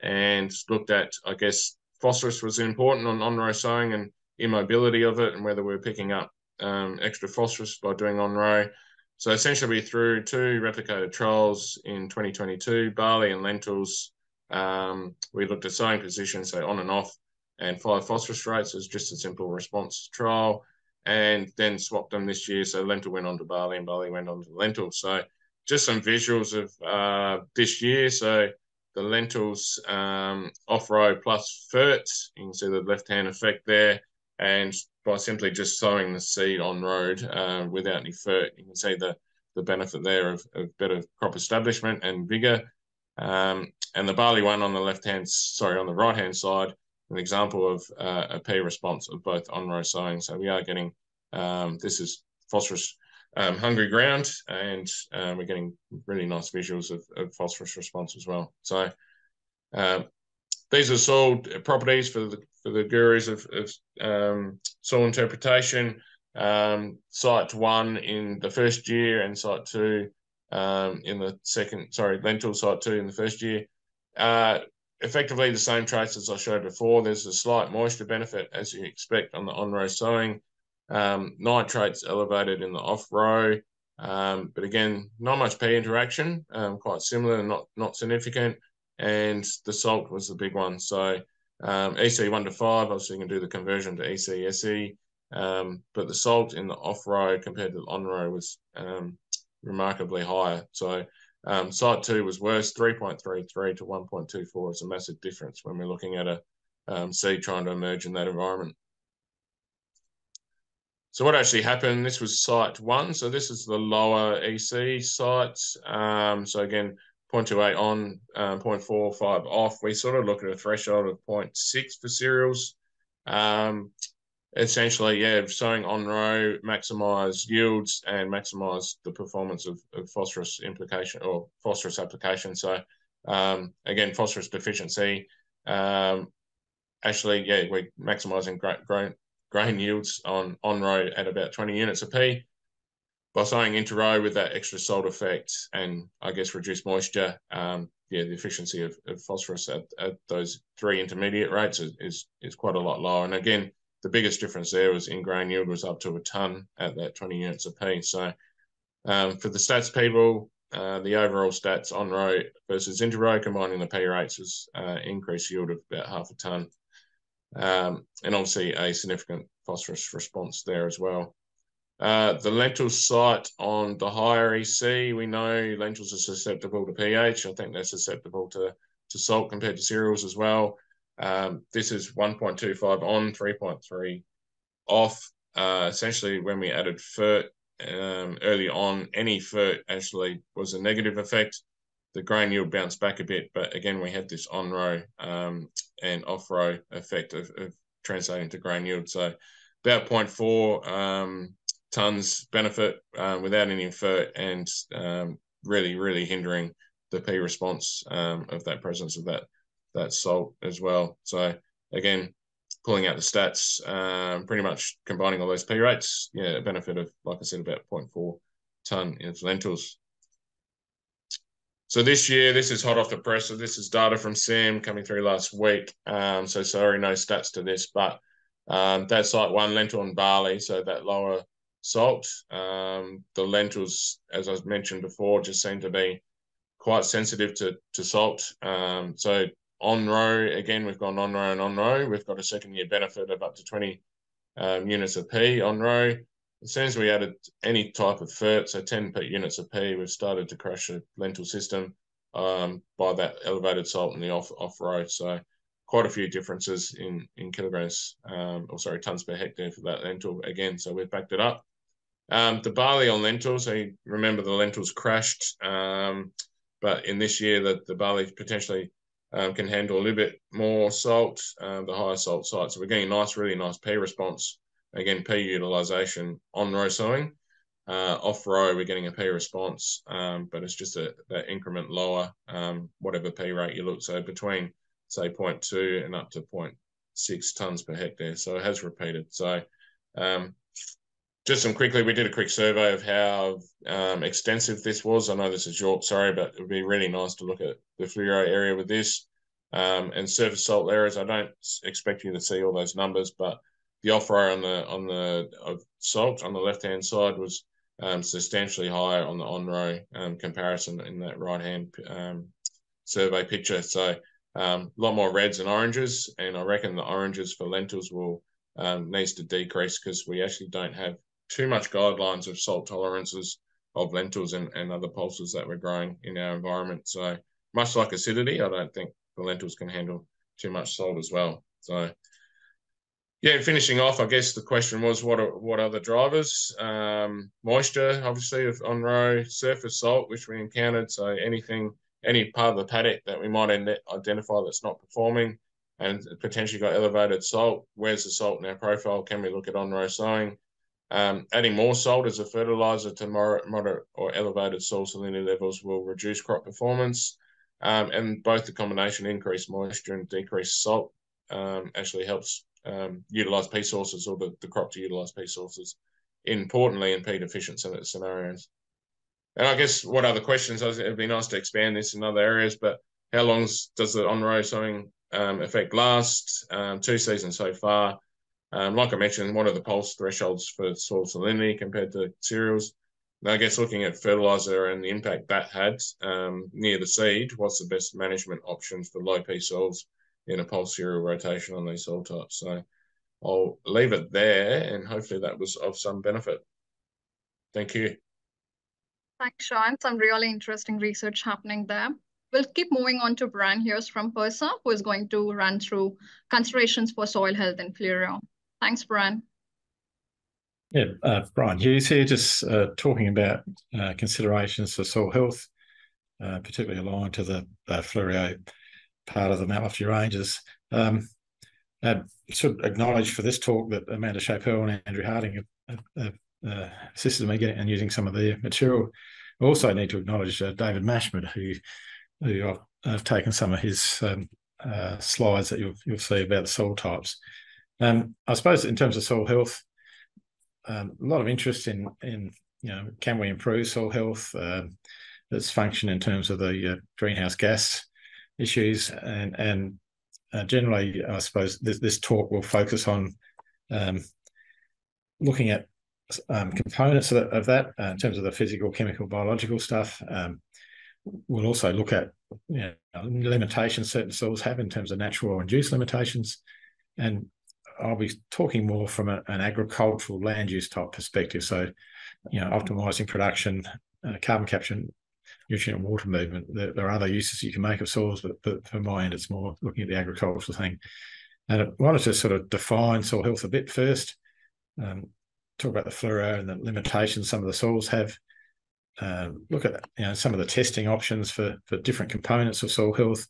and looked at, I guess, phosphorus was important on on-row sowing and immobility of it and whether we we're picking up um, extra phosphorus by doing on-row. So essentially we threw two replicated trials in 2022, barley and lentils, um, we looked at sowing positions, so on and off, and five phosphorus rates as just a simple response trial, and then swapped them this year. So lentil went on to barley, and barley went on to lentil. So just some visuals of uh, this year. So the lentils um, off row plus ferts. You can see the left hand effect there, and by simply just sowing the seed on road uh, without any fert, you can see the the benefit there of, of better crop establishment and vigor. Um, and the barley one on the left hand, sorry, on the right hand side, an example of uh, a P response of both on row sowing. So we are getting um, this is phosphorus um, hungry ground, and uh, we're getting really nice visuals of, of phosphorus response as well. So uh, these are soil properties for the for the gurus of, of um, soil interpretation. Um, site one in the first year and site two um, in the second, sorry, lentil site two in the first year. Uh, effectively the same traits as I showed before. There's a slight moisture benefit as you expect on the on-row sowing. Um, nitrates elevated in the off-row, um, but again, not much P interaction, um, quite similar not, not significant. And the salt was the big one. So um, EC 1 to 5, obviously you can do the conversion to EC, SE, um, but the salt in the off-row compared to the on-row was um, remarkably higher. So um, site two was worse, 3.33 to 1.24 is a massive difference when we're looking at a um, seed trying to emerge in that environment. So what actually happened, this was site one. So this is the lower EC site. Um, so again, 0.28 on, um, 0.45 off. We sort of look at a threshold of 0.6 for cereals. Um, essentially, yeah, sowing on row, maximize yields and maximize the performance of, of phosphorus implication or phosphorus application. So, um, again, phosphorus deficiency. Um, actually, yeah, we're maximizing grain, grain yields on on row at about 20 units a p. By sowing inter row with that extra salt effect and I guess reduced moisture, um, yeah, the efficiency of, of phosphorus at, at, those three intermediate rates is, is, is quite a lot lower. And again, the biggest difference there was in grain yield was up to a ton at that 20 units a piece. So um, for the stats people, uh, the overall stats on row versus inter row combining the P rates was uh, increased yield of about half a ton. Um, and obviously a significant phosphorus response there as well. Uh, the lentil site on the higher EC, we know lentils are susceptible to pH. I think they're susceptible to, to salt compared to cereals as well. Um, this is 1.25 on, 3.3 off. Uh, essentially, when we added FERT um, early on, any FERT actually was a negative effect. The grain yield bounced back a bit, but again, we had this on row um, and off row effect of, of, translating to grain yield. So about 0.4 um, tons benefit uh, without any effort and um, really, really hindering the P response um, of that presence of that that salt as well. So again, pulling out the stats, um, pretty much combining all those P rates, yeah, a benefit of, like I said, about 0.4 ton in lentils. So this year, this is hot off the press. So this is data from SIM coming through last week. Um, so sorry, no stats to this, but um, that's like one lentil and barley, so that lower salt. Um, the lentils, as I mentioned before, just seem to be quite sensitive to to salt. Um, so on row, again, we've gone on row and on row. We've got a second year benefit of up to 20 um, units of P on row. As soon as we added any type of FERT, so 10 units of P, we've started to crash the lentil system um, by that elevated salt in the off off row. So quite a few differences in in kilograms, um, or sorry, tons per hectare for that lentil again. So we've backed it up. Um, the barley on lentils, I remember the lentils crashed, um, but in this year that the barley potentially um, can handle a little bit more salt, uh, the higher salt site. So we're getting a nice, really nice P response. Again, P utilization on row sowing. Uh, off row, we're getting a P response, um, but it's just a that increment lower, um, whatever P rate you look. So between say 0.2 and up to 0.6 tons per hectare. So it has repeated. So um, just some quickly, we did a quick survey of how um, extensive this was. I know this is short, sorry, but it would be really nice to look at the Fleurieu area with this um, and surface salt areas. I don't expect you to see all those numbers, but the off row on the on the of salt on the left hand side was um, substantially higher on the on row um, comparison in that right hand um, survey picture. So um, a lot more reds and oranges, and I reckon the oranges for lentils will needs to decrease because we actually don't have too much guidelines of salt tolerances of lentils and, and other pulses that we're growing in our environment. So much like acidity, I don't think the lentils can handle too much salt as well. So yeah, finishing off, I guess the question was what are what are the drivers? Um, moisture, obviously, on row, surface salt, which we encountered. So anything, any part of the paddock that we might identify that's not performing and potentially got elevated salt. Where's the salt in our profile? Can we look at on row sowing? Um, adding more salt as a fertilizer to moderate, or elevated soil salinity levels will reduce crop performance. Um, and both the combination increased moisture and decreased salt um, actually helps um, utilize P sources or the, the crop to utilize P sources, importantly in P deficient scenarios. And I guess what other questions? It'd be nice to expand this in other areas, but how long does the on-row sowing um, effect last? Um, two seasons so far. Um, like I mentioned, what are the pulse thresholds for soil salinity compared to cereals? And I guess looking at fertilizer and the impact that had um, near the seed, what's the best management options for low P soils in a pulse cereal rotation on these soil types? So I'll leave it there and hopefully that was of some benefit. Thank you. Thanks, Sean. Some really interesting research happening there. We'll keep moving on to Brian Hughes from PIRSA, who is going to run through considerations for soil health in Fleurieu. Thanks, Brian. Yeah, uh, Brian Hughes here, just uh, talking about uh, considerations for soil health, uh, particularly aligned to the uh, part of the Mount Lofty Ranges. Um, I should acknowledge for this talk that Amanda Chappell and Andrew Harding have, have uh, assisted me getting and using some of their material. I also need to acknowledge uh, David Maschmedt, who who I've, I've, taken some of his um, slides that you'll, you'll see about the soil types. Um, I suppose in terms of soil health, um, a lot of interest in in you know can we improve soil health, um, its function in terms of the uh, greenhouse gas issues, and and uh, generally, I suppose this, this, talk will focus on um, looking at um, components of, of that uh, in terms of the physical, chemical, biological stuff. Um, we'll also look at you know, limitations certain soils have in terms of natural or induced limitations, and I'll be talking more from a, an agricultural land use type perspective. So, you know, optimizing production, uh, carbon capture, nutrient and water movement. There, there, are other uses you can make of soils, but, but for my end, it's more looking at the agricultural thing. And I wanted to sort of define soil health a bit first, um, talk about the Fleurieu and the limitations some of the soils have. Um, look at you know some of the testing options for for different components of soil health,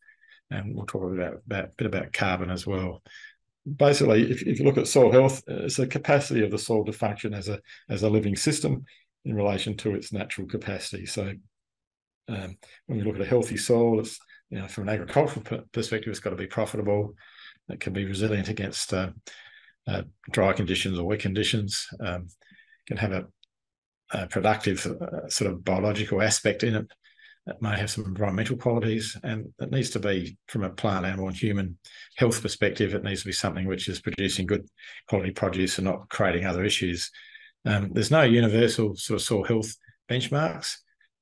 and we'll talk about, about a bit about carbon as well. Basically, if, if you look at soil health, it's the capacity of the soil to function as a as a living system in relation to its natural capacity. So, um, when we look at a healthy soil, it's you know from an agricultural perspective, it's got to be profitable. It can be resilient against uh, uh, dry conditions or wet conditions. Um, can have a, a productive uh, sort of biological aspect in it. It may have some environmental qualities, and it needs to be from a plant, animal, and human health perspective. It needs to be something which is producing good quality produce and not creating other issues. Um, there's no universal sort of soil health benchmarks.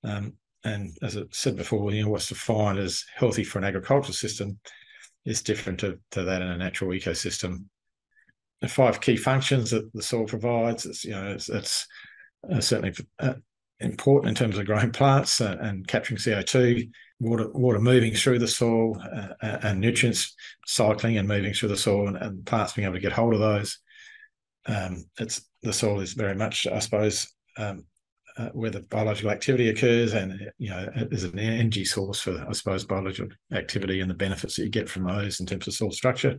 Um, and as I said before, you know, what's defined as healthy for an agricultural system is different to, to that in a natural ecosystem the five key functions that the soil provides. It's you know it's, it's uh, certainly uh, important in terms of growing plants uh, and capturing CO two, water water moving through the soil, uh, and nutrients cycling and moving through the soil, and, and, plants being able to get hold of those. Um, it's the soil is very much, I suppose. Um, uh, where the biological activity occurs, and you know, is an energy source for, I suppose, biological activity and the benefits that you get from those in terms of soil structure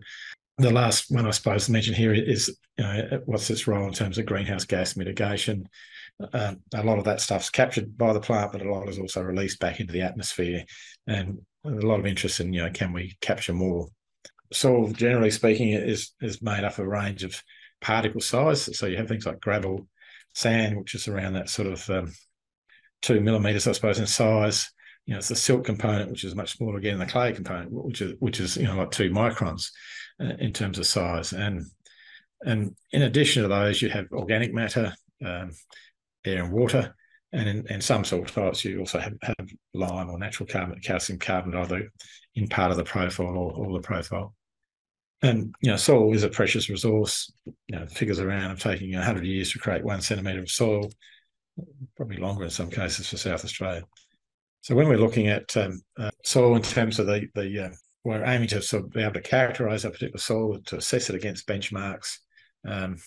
the last one I suppose to mention here is you know what's its role in terms of greenhouse gas mitigation. Um, a lot of that stuff's captured by the plant, but a lot is also released back into the atmosphere, and a lot of interest in you know can we capture more. Soil, generally speaking, is is made up of a range of particle size. So you have things like gravel, sand, which is around that sort of um, two millimeters, I suppose, in size. You know, it's the silt component, which is much smaller again the clay component, which is which is you know like two microns. Uh, in terms of size. And and in addition to those, you have organic matter, um, air and water, and in, in some soil types, you also have, have lime or natural carbon, calcium carbonate, either in part of the profile or, or the profile. And you know, soil is a precious resource. You know, figures around of taking hundred years to create one centimetre of soil, probably longer in some cases for South Australia. So when we're looking at um, uh, soil in terms of the the uh, we're aiming to sort of be able to characterize a particular soil to assess it against benchmarks um,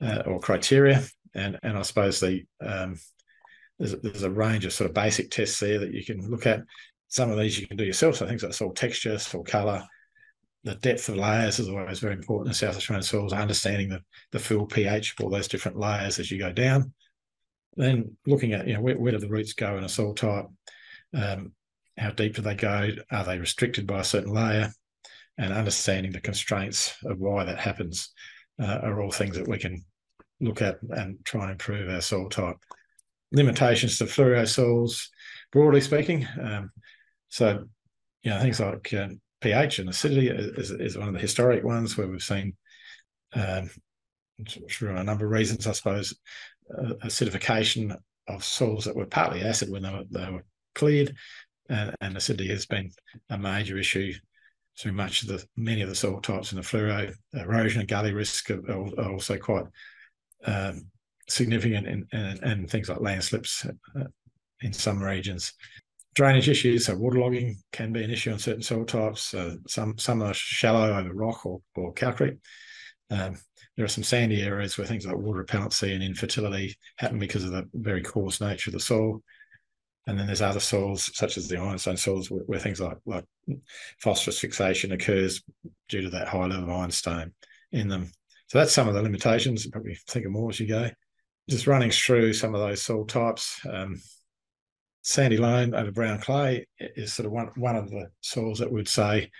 uh, or criteria. And, and I suppose the um, there's, there's a range of sort of basic tests there that you can look at. Some of these you can do yourself. So things like soil texture, soil color, the depth of layers is always very important in South Australian soils, understanding the, the full pH of all those different layers as you go down. Then looking at, you know, where, where do the roots go in a soil type? Um, how deep do they go? Are they restricted by a certain layer? And understanding the constraints of why that happens uh, are all things that we can look at and try and improve our soil type. Limitations to Fleurieu soils, broadly speaking. Um, so, you know, things like uh, pH and acidity is, is, one of the historic ones where we've seen, um, through a number of reasons, I suppose, uh, acidification of soils that were partly acid when they were, they were cleared and, and acidity has been a major issue through much of the many of the soil types in the Fleurieu. Erosion and gully risk are, are also quite um, significant, in, in, and things like landslips uh, in some regions. Drainage issues, so waterlogging can be an issue on certain soil types. Some some are shallow over rock or, or calcrete. Um, there are some sandy areas where things like water repellency and infertility happen because of the very coarse nature of the soil. And then there's other soils, such as the ironstone soils, where, where, things like, like phosphorus fixation occurs due to that high level of ironstone in them. So that's some of the limitations. Probably think of more as you go. Just running through some of those soil types. Um, sandy loam over brown clay is sort of one, one of the soils that would say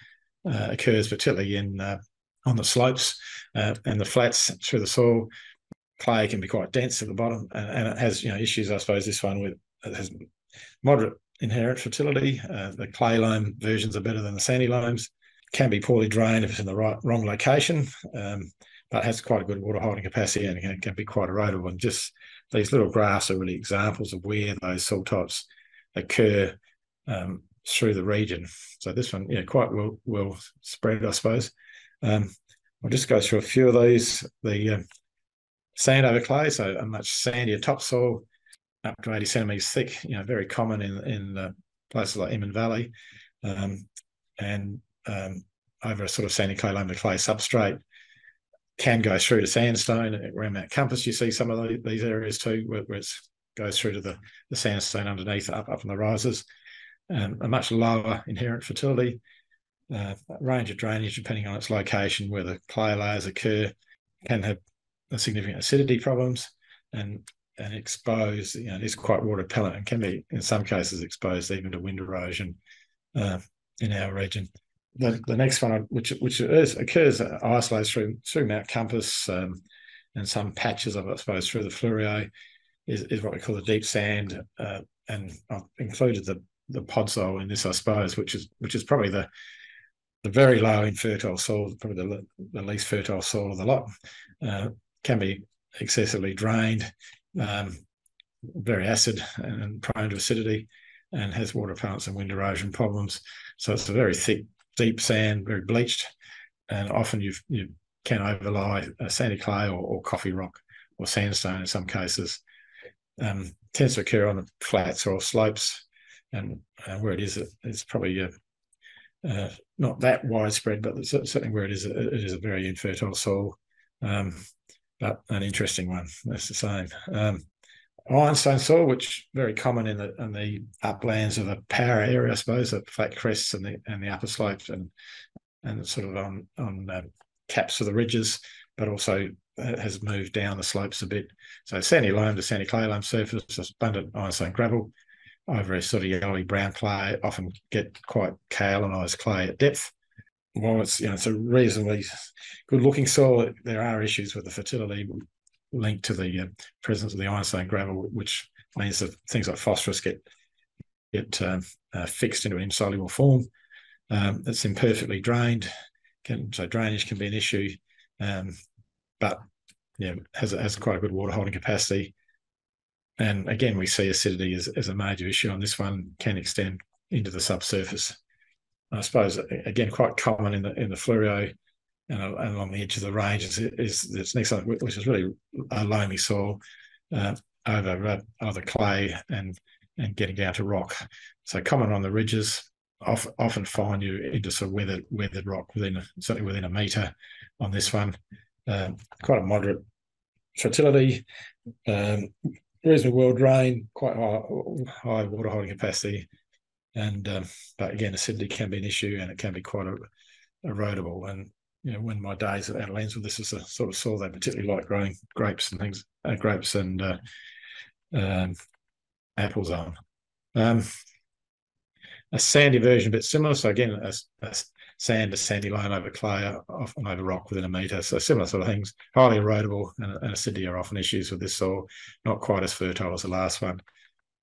uh, occurs particularly in uh, on the slopes uh, and the flats through the soil. Clay can be quite dense at the bottom, and, and, it has you know issues. I suppose this one with it has moderate inherent fertility. Uh, the clay loam versions are better than the sandy loams. Can be poorly drained if it's in the right wrong location, um, but has quite a good water holding capacity and can, can be quite erodible. And just these little graphs are really examples of where those soil types occur um, through the region. So this one, yeah, quite well well spread, I suppose. Um, I'll just go through a few of these. The um, sand over clay, so a much sandier topsoil up to 80 centimetres thick, you know, very common in, in uh, places like Inman Valley. Um, and um, over a sort of sandy clay loam clay substrate can go through to sandstone around Mount Compass. You see some of the, these areas too, where, where it goes through to the, the sandstone underneath, up up in the rises. Um, a much lower inherent fertility, uh, range of drainage depending on its location, where the clay layers occur, can have significant acidity problems and and expose, you know, it is quite water repellent and can be in some cases exposed even to wind erosion uh, in our region the, the next one, which which is, occurs isolates through through Mount Compass um, and some patches of it, I suppose, through the Fleurieu, is, is what we call the deep sand, uh, and I've included the the podzol in this, I suppose, which is which is probably the the very low infertile soil, probably the, the least fertile soil of the lot, uh, can be excessively drained, um, very acid and prone to acidity, and has water repellence and wind erosion problems. So it's a very thick deep sand, very bleached, and often you you can overlie sandy clay or, or, coffee rock or sandstone in some cases. Um, tends to occur on the flats or slopes, and uh, where it is, it's probably uh, uh, not that widespread, but certainly where it is, it is a very infertile soil, um, but an interesting one. That's the same. Um, ironstone soil, which very common in the in the uplands of the Parawa area, I suppose, the flat crests and the and the upper slopes and and sort of on on caps of the ridges, but also uh, has moved down the slopes a bit. So sandy loam to sandy clay loam surface, abundant ironstone gravel over a sort of yellowy brown clay, often get quite kaolinized clay at depth. While it's you know it's a reasonably good looking soil, there are issues with the fertility linked to the uh, presence of the ironstone gravel, which means that things like phosphorus get get um, uh, fixed into an insoluble form. Um, it's imperfectly drained, can, so drainage can be an issue, um, but yeah, has has quite a good water holding capacity. And again, we see acidity as, as a major issue on this one, can extend into the subsurface. I suppose again quite common in the in the Fleurieu and, along the edge of the range is, is this next one, which is really a loamy soil uh, over uh, over clay and and getting down to rock. So common on the ridges, often, often find you into sort of weathered weathered rock within certainly within a meter on this one. Um, quite a moderate fertility, um, reasonably well drained, quite high, high water holding capacity, and um, but again acidity can be an issue and it can be quite a, erodible and you know, when my days at Lenswood, this is a sort of soil they particularly like growing grapes and things, uh, grapes and uh, um, apples on. Um, a sandy version, a bit similar. So again, a, a sand, a sandy loam over clay, often over rock within a metre. So similar sort of things. Highly erodible and, and acidity are often issues with this soil. Not quite as fertile as the last one.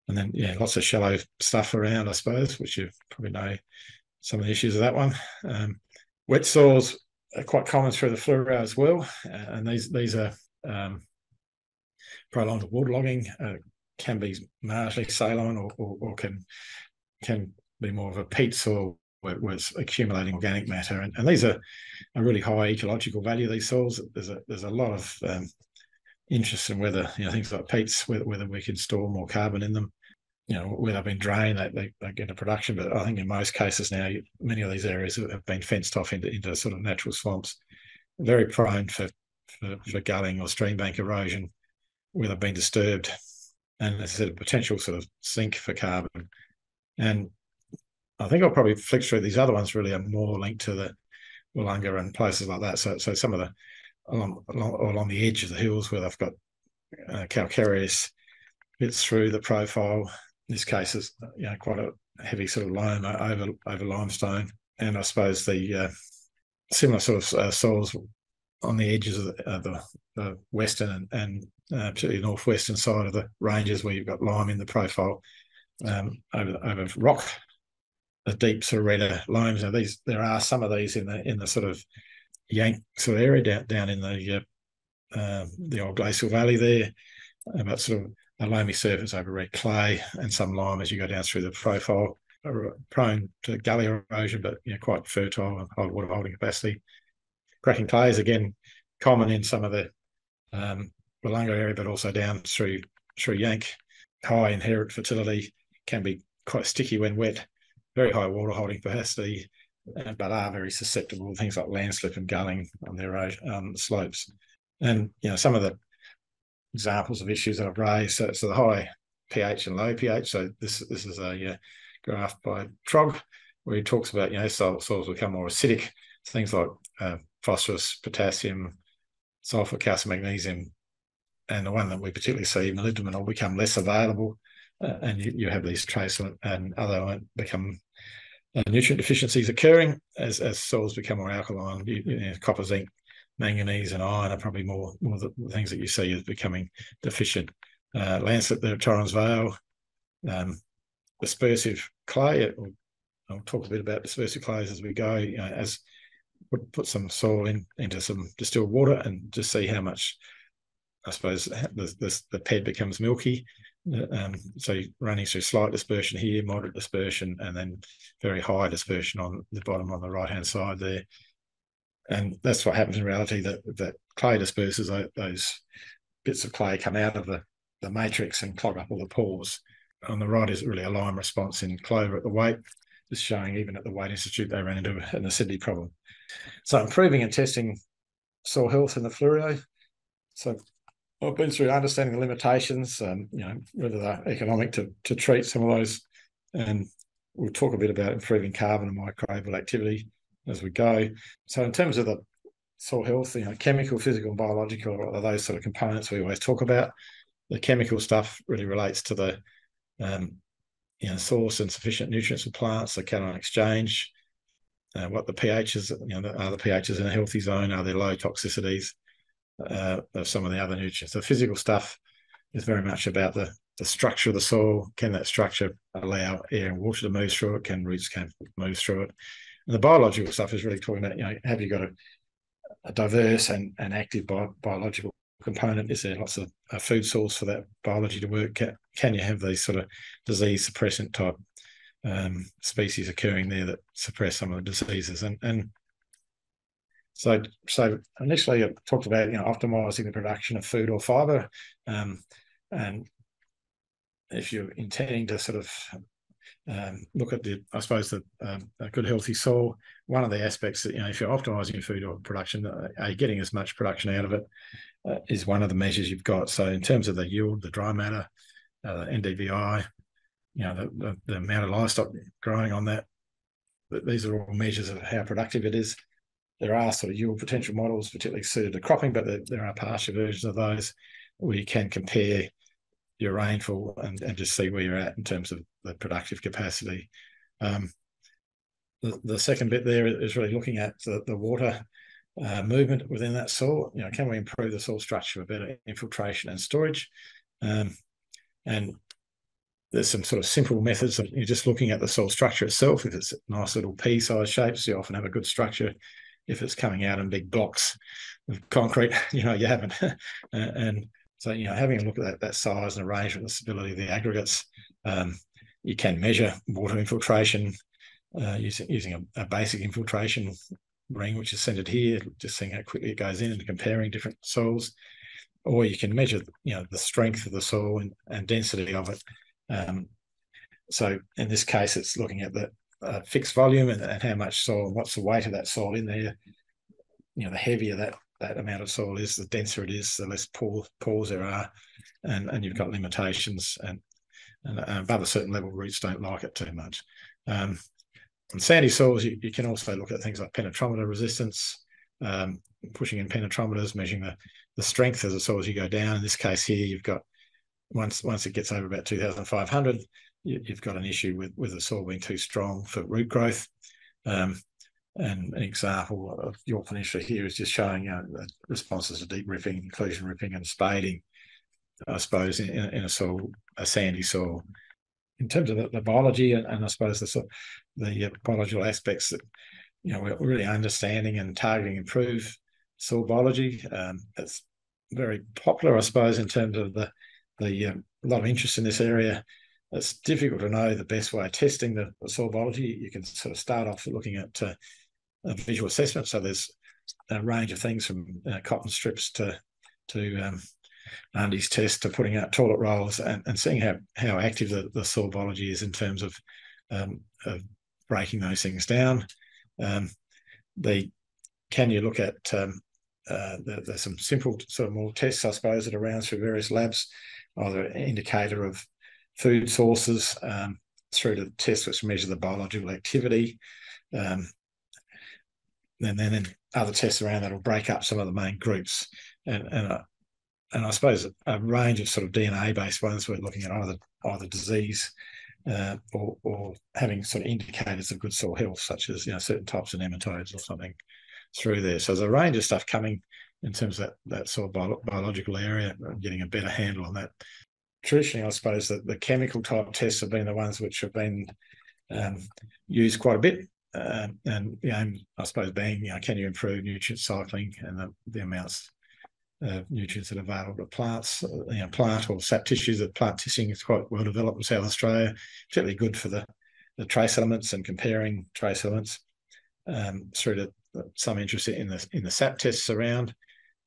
And then yeah, lots of shallow stuff around, I suppose, which you probably know some of the issues of that one. Um, wet soils are quite common through the Fleurieu as well, uh, and these these are um, prolonged waterlogging. Uh, can be marginally saline or, or, or, can can be more of a peat soil where, where it's accumulating organic matter. And, and these are a really high ecological value. These soils. There's a there's a lot of um, interest in whether you know things like peats whether, whether we can store more carbon in them you know, where they've been drained, they, they, they, get into production. But I think in most cases now, many of these areas have been fenced off into, into sort of natural swamps, very prone for, for, for gulling or stream bank erosion where they've been disturbed. And as I said, a potential sort of sink for carbon. And I think I'll probably flick through these other ones really are more linked to the Willunga and places like that. So, so some of the along, along, along the edge of the hills where they've got uh, calcareous bits through the profile this case is you know quite a heavy sort of loam over over limestone, and I suppose the uh, similar sort of uh, soils on the edges of the, uh, the, the western and, and uh, particularly northwestern side of the ranges where you've got lime in the profile um, over over rock, the deep sort of redder loams. Now these there are some of these in the in the sort of Yank sort of area down down in the uh, uh, the old glacial valley there, but sort of a loamy surface over red clay and some lime as you go down through the profile, prone to gully erosion, but you know, quite fertile and high water holding capacity. Cracking clays, again, common in some of the um, area, but also down through through Yank. high inherent fertility, can be quite sticky when wet, very high water holding capacity, uh, but are very susceptible to things like landslip and gulling on their um, slopes. And you know some of the examples of issues that I've raised. So, the high pH and low pH. So this this is a uh, graph by Truog where he talks about you know soils become more acidic. Things like uh, phosphorus, potassium, sulfur, calcium, magnesium, and the one that we particularly see, molybdenum, will become less available, uh, and you, you have these trace and other become uh, nutrient deficiencies occurring as, as soils become more alkaline. You, you know, copper, zinc, manganese, and iron are probably more more the things that you see as becoming deficient. Uh, landslip the Torrens Vale, um, dispersive clay. I'll talk a bit about dispersive clays as we go. You know, as put, put some soil in into some distilled water and just see how much I suppose the, the, the ped becomes milky. Um, so running through slight dispersion here, moderate dispersion, and then very high dispersion on the bottom on the right hand side there. And that's what happens in reality. That that clay disperses those bits of clay come out of the, the matrix and clog up all the pores. On the right is really a lime response in clover at the Waite, just showing even at the Waite Institute they ran into an acidity problem. So improving and testing soil health in the Fleurieu. So I've been through understanding the limitations, um, you know, whether they're economic to, to treat some of those. And we'll talk a bit about improving carbon and microbial activity as we go. So in terms of the soil health, you know, chemical, physical, and biological are those sort of components we always talk about. The chemical stuff really relates to the um, you know, source and sufficient nutrients for plants, the cation exchange, uh, what the pHs, you know, are the pHs in a healthy zone? Are there low toxicities? uh, of some of the other nutrients. The physical stuff is very much about the the structure of the soil. Can that structure allow air and water to move through it? Can roots can move through it? The biological stuff is really talking about, you know, have you got a, a diverse and, and active bi- biological component? Is there lots of a food source for that biology to work? Can, can you have these sort of disease suppressant type um, species occurring there that suppress some of the diseases? And and so, so initially I talked about you know optimizing the production of food or fiber, um, and if you're intending to sort of um, look at the, I suppose the um, a good healthy soil, one of the aspects that you know if you're optimizing food or production, uh, are you getting as much production out of it? Uh, is one of the measures you've got. So in terms of the yield, the dry matter, uh, the NDVI, you know the, the, the amount of livestock growing on that, these are all measures of how productive it is there are sort of yield potential models, particularly suited to cropping, but there, there are partial versions of those where you can compare your rainfall and, and just see where you're at in terms of the productive capacity. Um, the, the second bit there is really looking at the, the water uh, movement within that soil. You know, can we improve the soil structure for better infiltration and storage? Um, and there's some sort of simple methods of you're just looking at the soil structure itself. If it's nice little pea-sized shapes, you often have a good structure if it's coming out in big blocks of concrete, you know, you haven't. and so, you know, having a look at that, that size and arrangement, the stability of the aggregates, um, you can measure water infiltration uh, using, using a, a, basic infiltration ring, which is centered here, just seeing how quickly it goes in and comparing different soils. Or you can measure, you know, the strength of the soil and, and density of it. Um, so in this case, it's looking at the uh, fixed volume and, and, how much soil, what's the weight of that soil in there. You know, the heavier that that amount of soil is, the denser it is, the less pore, pores there are, and and you've got limitations. And, and above a certain level, roots don't like it too much. Um, on sandy soils, you, you, can also look at things like penetrometer resistance, um, pushing in penetrometers, measuring the, the strength of the soil as you go down. In this case here, you've got once once it gets over about 2,500, you, have got an issue with with the soil being too strong for root growth. Um, and an example of Yorke Peninsula here is just showing uh, responses to deep ripping, inclusion ripping, and spading. I suppose in, in a soil, a sandy soil. In terms of the, the biology and, and, I suppose the the uh, biological aspects that you know we're really understanding and targeting improve soil biology. Um, it's very popular, I suppose, in terms of the the um, lot of interest in this area it's difficult to know the best way of testing the, the soil biology. You can sort of start off looking at uh, visual assessment. So there's a range of things from uh, cotton strips to to um, Undies test to putting out toilet rolls and, and seeing how, how active the, the soil biology is in terms of, um, of breaking those things down. Um, the can you look at um, uh, there's some simple sort of more tests, I suppose, that are around through various labs, either indicator of food sources um, through to tests which measure the biological activity, um, and then, other tests around that will break up some of the main groups. And and, uh, and I suppose a range of sort of DNA-based ones we're looking at either either disease uh, or, or having sort of indicators of good soil health, such as you know certain types of nematodes or something through there. So there's a range of stuff coming in terms of that, that sort of bio- biological area, and getting a better handle on that. Traditionally, I suppose that the chemical type tests have been the ones which have been um, used quite a bit. Uh, and the aim, I suppose, being, you know, can you improve nutrient cycling and the, the amounts of nutrients that are available to plants, you know, plant or sap tissues. That plant testing is quite well developed in South Australia, particularly good for the, the trace elements and comparing trace elements um, through to some interest in the in the SAP tests around.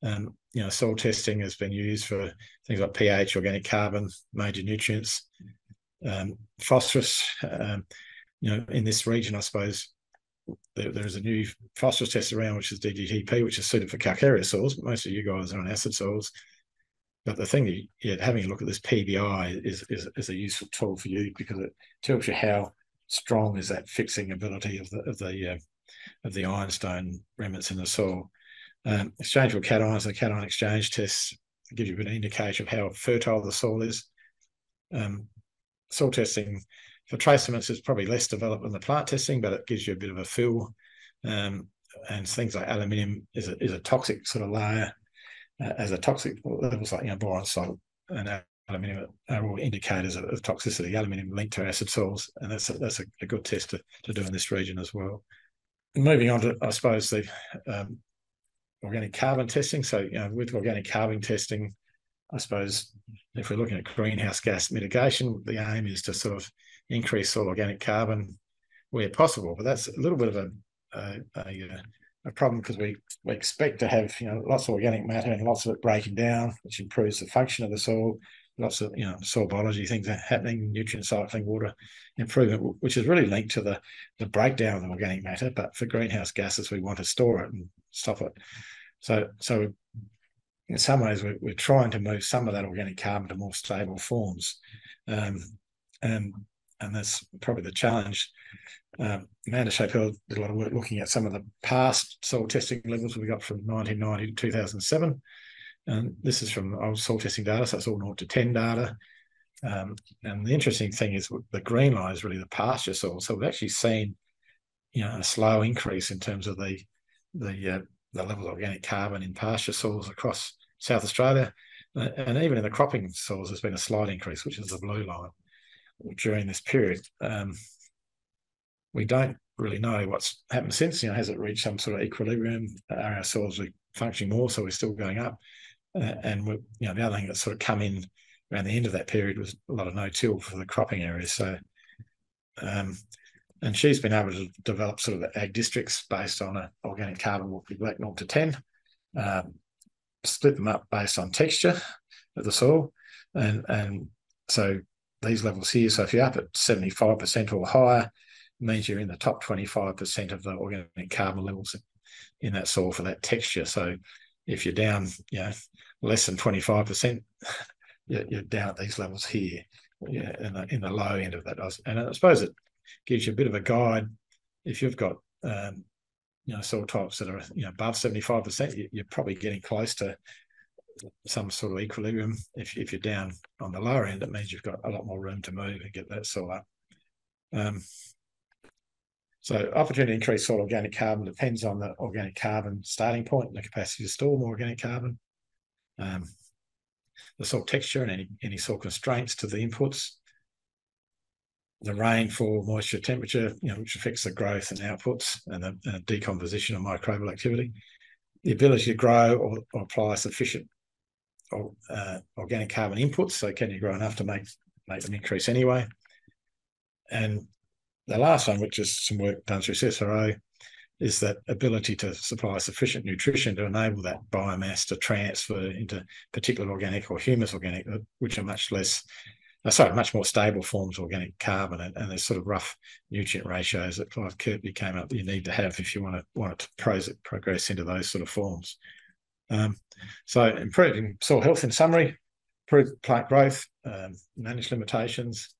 Um, you know, soil testing has been used for things like pH, organic carbon, major nutrients, um, phosphorus. Um, you know, in this region, I suppose there, there is a new phosphorus test around, which is DGTP, which is suited for calcareous soils. But most of you guys are on acid soils. But the thing that yeah, having a look at this PBI is, is, is a useful tool for you because it tells you how strong is that fixing ability of the of the uh, of the ironstone remnants in the soil. Um, exchangeable cations, the cation exchange tests give you an indication of how fertile the soil is. Um, soil testing for trace elements is probably less developed than the plant testing, but it gives you a bit of a feel. Um, and things like aluminium is a, is a toxic sort of layer uh, as a toxic levels like you know boron salt and aluminium are all indicators of, of toxicity. Aluminium linked to acid soils, and that's a, that's a, a good test to, to do in this region as well moving on to, I suppose, the um, organic carbon testing. So, you know, with organic carbon testing, I suppose if we're looking at greenhouse gas mitigation, the aim is to sort of increase soil organic carbon where possible. But that's a little bit of a a, a, a problem because we we expect to have you know lots of organic matter and lots of it breaking down, which improves the function of the soil lots of you know soil biology things happening, nutrient cycling, water improvement, which is really linked to the the breakdown of organic matter. But for greenhouse gases, we want to store it and stop it. So so in some ways, we're, we're trying to move some of that organic carbon to more stable forms, um, and and that's probably the challenge. Um, Amanda Schapel did a lot of work looking at some of the past soil testing levels we got from 1990 to 2007 and this is from old soil testing data, so it's all 0 to 10 data. Um, and the interesting thing is the green line is really the pasture soil. So we've actually seen, you know, a slow increase in terms of the the uh, the levels of organic carbon in pasture soils across South Australia, uh, and even in the cropping soils, there's been a slight increase, which is the blue line during this period. Um, we don't really know what's happened since. You know, has it reached some sort of equilibrium? Are our soils functioning more, so we're still going up? Uh, and you know, the other thing that sort of come in around the end of that period was a lot of no-till for the cropping areas. So, um, and she's been able to develop sort of ag districts based on an organic carbon will be black 0 to 10, um, split them up based on texture of the soil. And, and so these levels here, so if you're up at 75% or higher, means you're in the top 25% of the organic carbon levels in that soil for that texture. So if you're down, you know, less than 25%, you're down at these levels here, yeah, in the, in the low end of that. And I suppose it gives you a bit of a guide. If you've got, um, you know, soil types that are, you know, above 75%, you're probably getting close to some sort of equilibrium. If, if you're down on the lower end, it means you've got a lot more room to move and get that soil up. Um, so opportunity to increase soil organic carbon depends on the organic carbon starting point and the capacity to store more organic carbon. Um, the soil texture and any, any soil constraints to the inputs. The rainfall, moisture, temperature, you know, which affects the growth and outputs and the decomposition of microbial activity. The ability to grow or, or apply sufficient uh, organic carbon inputs. So can you grow enough to make, make them increase anyway? And the last one, which is some work done through CSIRO, is that ability to supply sufficient nutrition to enable that biomass to transfer into particulate organic or humus organic, uh, which are much less, uh, sorry, much more stable forms of organic carbon, and, and there's sort of rough nutrient ratios that Clive Kirkby came up that you need to have if you want to want it to progress into those sort of forms. Um, so improving soil health in summary, improve plant growth, um, manage limitations,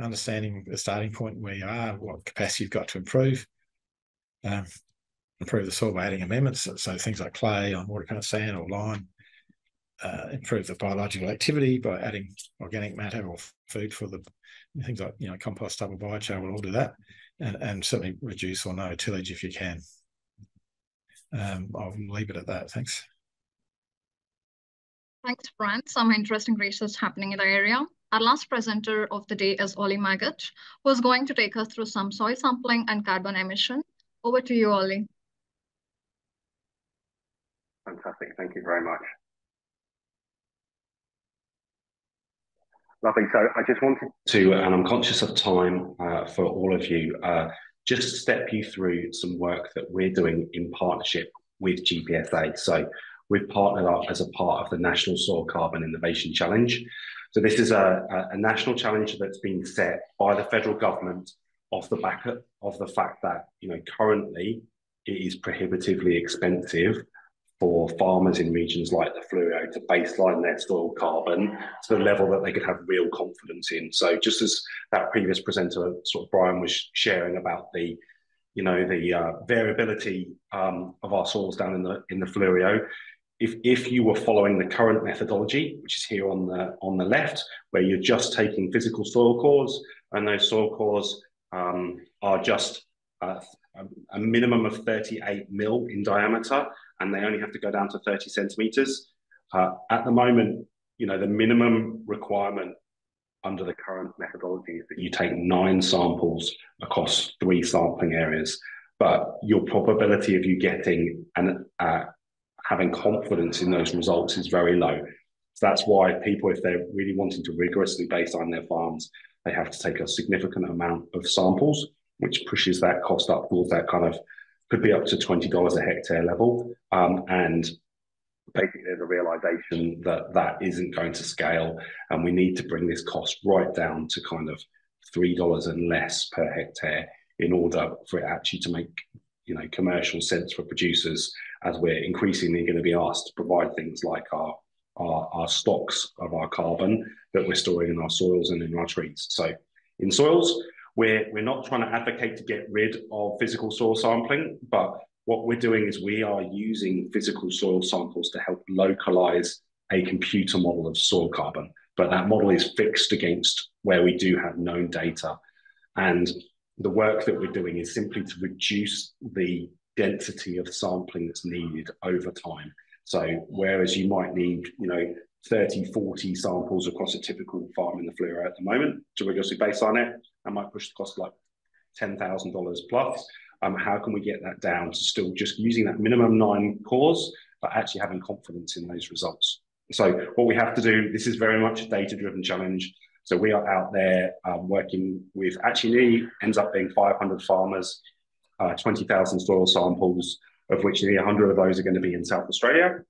understanding the starting point where you are, what capacity you've got to improve, um, improve the soil by adding amendments, so, so things like clay on watercolour sand or lime, uh, improve the biological activity by adding organic matter or food for the things like you know compost, stubble, biochar will all do that, and, and certainly reduce or no tillage if you can. Um, I'll leave it at that. Thanks. Thanks, Brent. Some interesting research happening in the area. Our last presenter of the day is Ollie Maggot, who is going to take us through some soil sampling and carbon emission. Over to you, Ollie. Fantastic. Thank you very much. Lovely. So I just wanted to, and I'm conscious of time uh, for all of you, uh, just step you through some work that we're doing in partnership with GPSA. So we've partnered up as a part of the National Soil Carbon Innovation Challenge. So this is a, a, national challenge that's been set by the federal government off the back of the fact that you know currently it is prohibitively expensive for farmers in regions like the Fleurieu to baseline their soil carbon to the level that they could have real confidence in. So just as that previous presenter, sort of Brian was sharing about the, you know, the uh, variability um, of our soils down in the in the Fleurieu, if, if you were following the current methodology, which is here on the on the left, where you're just taking physical soil cores, and those soil cores um, are just uh, a minimum of 38 mil in diameter, and they only have to go down to 30 centimeters. Uh, at the moment, you know, the minimum requirement under the current methodology is that you take nine samples across three sampling areas. But your probability of you getting and uh, having confidence in those results is very low. So that's why people, if they're really wanting to rigorously baseline their farms, they have to take a significant amount of samples, which pushes that cost up towards that kind of could be up to $20 a hectare level. Um, and basically there's a realization that that isn't going to scale and we need to bring this cost right down to kind of $3 and less per hectare in order for it actually to make you know commercial sense for producers as we're increasingly going to be asked to provide things like our, our, our stocks of our carbon that we're storing in our soils and in our trees. So in soils, we're, we're not trying to advocate to get rid of physical soil sampling, but what we're doing is we are using physical soil samples to help localize a computer model of soil carbon. But that model is fixed against where we do have known data. And the work that we're doing is simply to reduce the density of sampling that's needed over time. So whereas you might need, you know, 30, 40 samples across a typical farm in the Fleurieu at the moment to rigorously baseline it, that might push the cost like $10,000 plus. Um, how can we get that down to still just using that minimum nine cores, but actually having confidence in those results? So what we have to do, this is very much a data-driven challenge. So we are out there um, working with actually ends up being 500 farmers uh, 20,000 soil samples, of which nearly 100 of those are going to be in South Australia.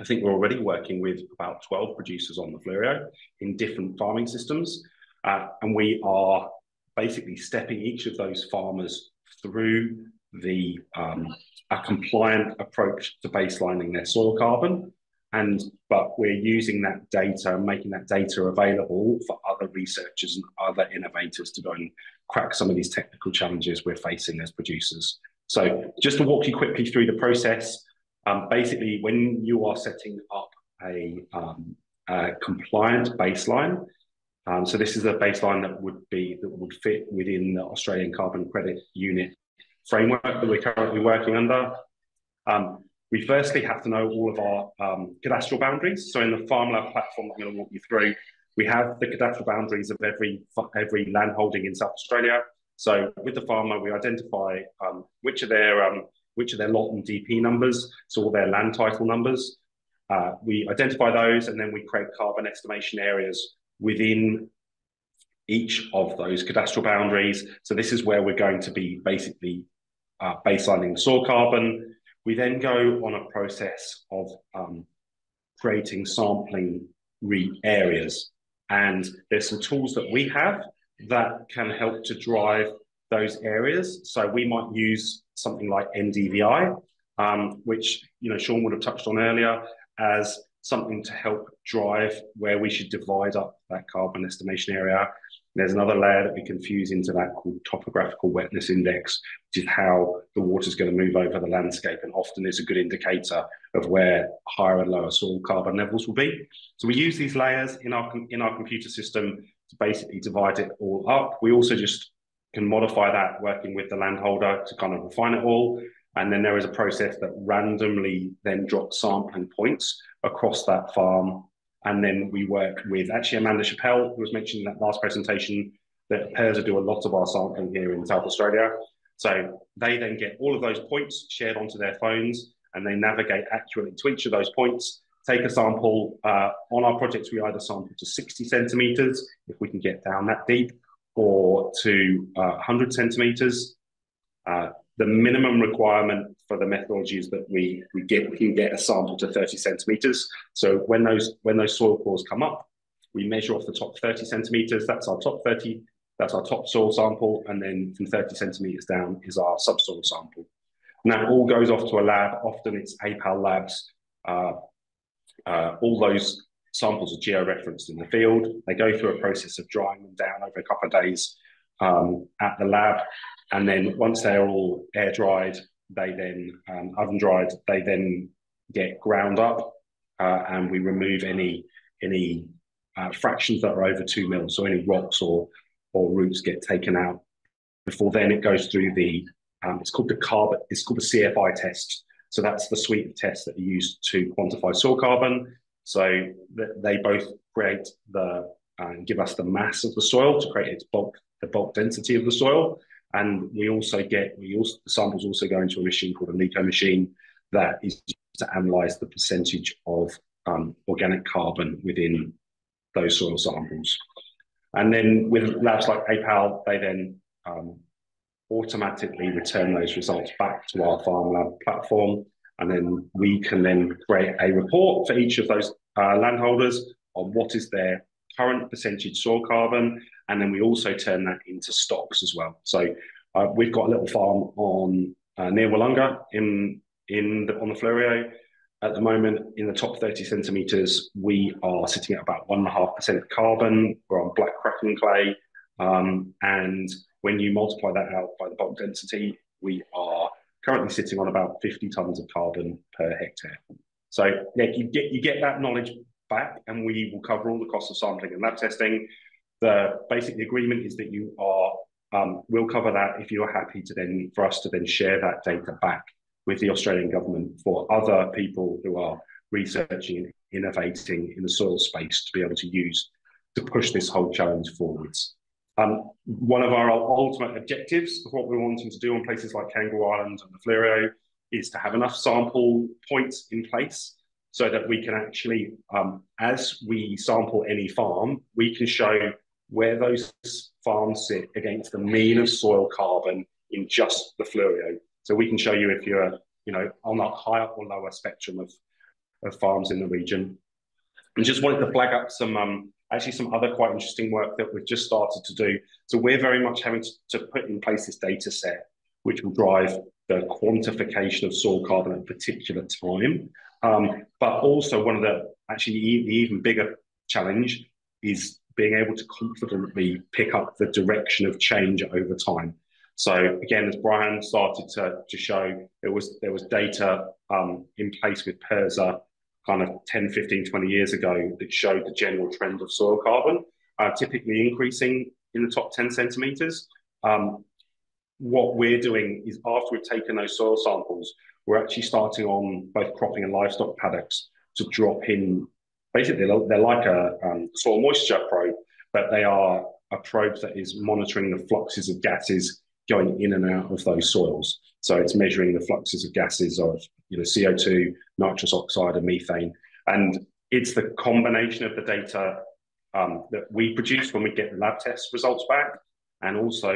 I think we're already working with about 12 producers on the Fleurieu in different farming systems. Uh, and we are basically stepping each of those farmers through the um, a compliant approach to baselining their soil carbon. And but we're using that data, and making that data available for other researchers and other innovators to go and crack some of these technical challenges we're facing as producers. So just to walk you quickly through the process, um, basically when you are setting up a, um, a compliant baseline, um, so this is a baseline that would be that would fit within the Australian Carbon Credit Unit framework that we're currently working under. Um, we firstly have to know all of our um, cadastral boundaries. So in the FarmLab platform I'm going to walk you through, we have the cadastral boundaries of every every land holding in South Australia. So with the farmer, we identify um, which are their um, which are their lot and DP numbers, so all their land title numbers. Uh, we identify those, and then we create carbon estimation areas within each of those cadastral boundaries. So this is where we're going to be basically uh, baselining soil carbon. We then go on a process of um, creating sampling re areas. And there's some tools that we have that can help to drive those areas. So we might use something like NDVI, um, which you know Sean would have touched on earlier, as something to help drive where we should divide up that carbon estimation area. There's another layer that we can fuse into that called topographical wetness index, which is how the water is going to move over the landscape and often is a good indicator of where higher and lower soil carbon levels will be. So we use these layers in our, in our computer system to basically divide it all up. We also just can modify that working with the landholder to kind of refine it all. And then there is a process that randomly then drops sampling points across that farm. And then we work with actually Amanda Schapel, who was mentioned in that last presentation, that PIRSA do a lot of our sampling here in South Australia. So they then get all of those points shared onto their phones and they navigate accurately to each of those points. Take a sample. Uh, on our projects, we either sample to 60 centimetres if we can get down that deep, or to uh, 100 centimetres. Uh, the minimum requirement for the methodology is that we, we get we can get a sample to 30 centimeters. So when those when those soil cores come up, we measure off the top 30 centimeters. That's our top 30. That's our top soil sample, and then from 30 centimeters down is our subsoil sample. And that all goes off to a lab. Often it's APAL labs. Uh, uh, all those samples are geo-referenced in the field. They go through a process of drying them down over a couple of days um, at the lab. And then once they're all air dried, they then um, oven dried, they then get ground up uh, and we remove any any uh, fractions that are over two mils. So any rocks or or roots get taken out. Before then, it goes through the um, it's called the carbon. It's called the CFI test. So that's the suite of tests that are used to quantify soil carbon. So th they both create the uh, give us the mass of the soil to create its bulk, the bulk density of the soil, and we also get, we also, the samples also go into a machine called a LECO machine that is to analyze the percentage of um, organic carbon within those soil samples. And then with labs like APAL, they then um, automatically return those results back to our FarmLab platform. And then we can then create a report for each of those uh, landholders on what is their current percentage soil carbon, and then we also turn that into stocks as well. So uh, we've got a little farm on uh, near Willunga in in the, on the Fleurieu. At the moment, in the top 30 centimetres, we are sitting at about 1.5% carbon. We're on black cracking clay. Um, and when you multiply that out by the bulk density, we are currently sitting on about 50 tonnes of carbon per hectare. So yeah, you get you get that knowledge back and we will cover all the costs of sampling and lab testing. The basic agreement is that you are, um, we'll cover that if you're happy to then, for us to then share that data back with the Australian government for other people who are researching and innovating in the soil space to be able to use to push this whole challenge forwards. Um, one of our ultimate objectives of what we're wanting to do on places like Kangaroo Island and the Fleurieu is to have enough sample points in place so that we can actually, um, as we sample any farm, we can show where those farms sit against the mean of soil carbon in just the Fleurieu. So we can show you if you're, you know, on that higher or lower spectrum of, of farms in the region. And just wanted to flag up some, um, actually some other quite interesting work that we've just started to do. So we're very much having to, to put in place this data set, which will drive the quantification of soil carbon at a particular time. Um, but also one of the actually the even bigger challenge is being able to confidently pick up the direction of change over time. So again, as Brian started to, to show, there was there was data um, in place with PIRSA kind of 10, 15, 20 years ago that showed the general trend of soil carbon, uh, typically increasing in the top 10 centimetres. Um, what we're doing is after we've taken those soil samples, we're actually starting on both cropping and livestock paddocks to drop in. Basically, they're like a um, soil moisture probe, but they are a probe that is monitoring the fluxes of gases going in and out of those soils. So it's measuring the fluxes of gases of you know CO2, nitrous oxide, and methane. And it's the combination of the data um, that we produce when we get the lab test results back, and also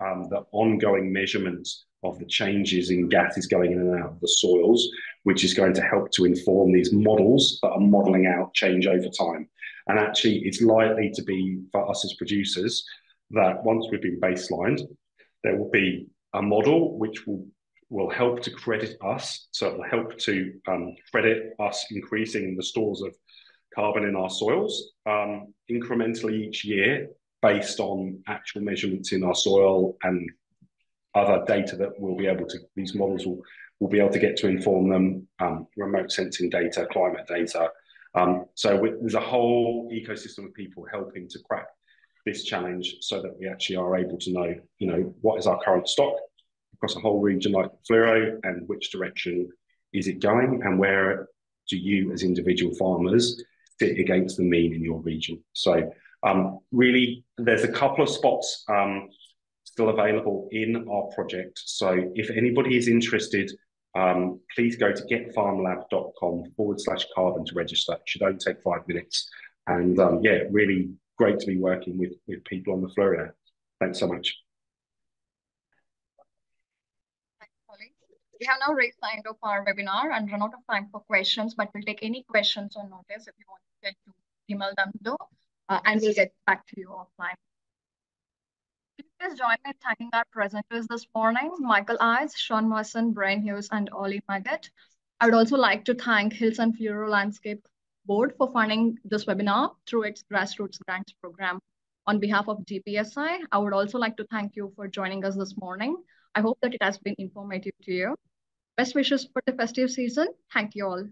um, the ongoing measurement of the changes in gases going in and out of the soils, which is going to help to inform these models that are modeling out change over time. And actually, it's likely to be for us as producers that once we've been baselined, there will be a model which will will help to credit us. So it will help to um, credit us increasing the stores of carbon in our soils um, incrementally each year based on actual measurements in our soil and other data that we'll be able to, these models will, will be able to get to inform them, um, remote sensing data, climate data. Um, so we, there's a whole ecosystem of people helping to crack this challenge so that we actually are able to know, you know, what is our current stock across a whole region like Fleurieu and which direction is it going and where do you as individual farmers sit against the mean in your region. So um, really, there's a couple of spots um, still available in our project. So if anybody is interested, um, please go to getfarmlab.com forward slash carbon to register. It should only take five minutes. And um, yeah, really great to be working with, with people on the Fleurieu. Thanks so much. We have now raised the end of our webinar and run out of time for questions, but we'll take any questions on notice if you want to email them though uh, and we'll get back to you offline. Please join me in thanking our presenters this morning, Michael Ives, Sean Morrison, Brian Hughes, and Ollie Maggett. I would also like to thank Hills and Fleurieu Landscape Board for funding this webinar through its grassroots grants program. On behalf of GPSA, I would also like to thank you for joining us this morning. I hope that it has been informative to you. Best wishes for the festive season. Thank you all.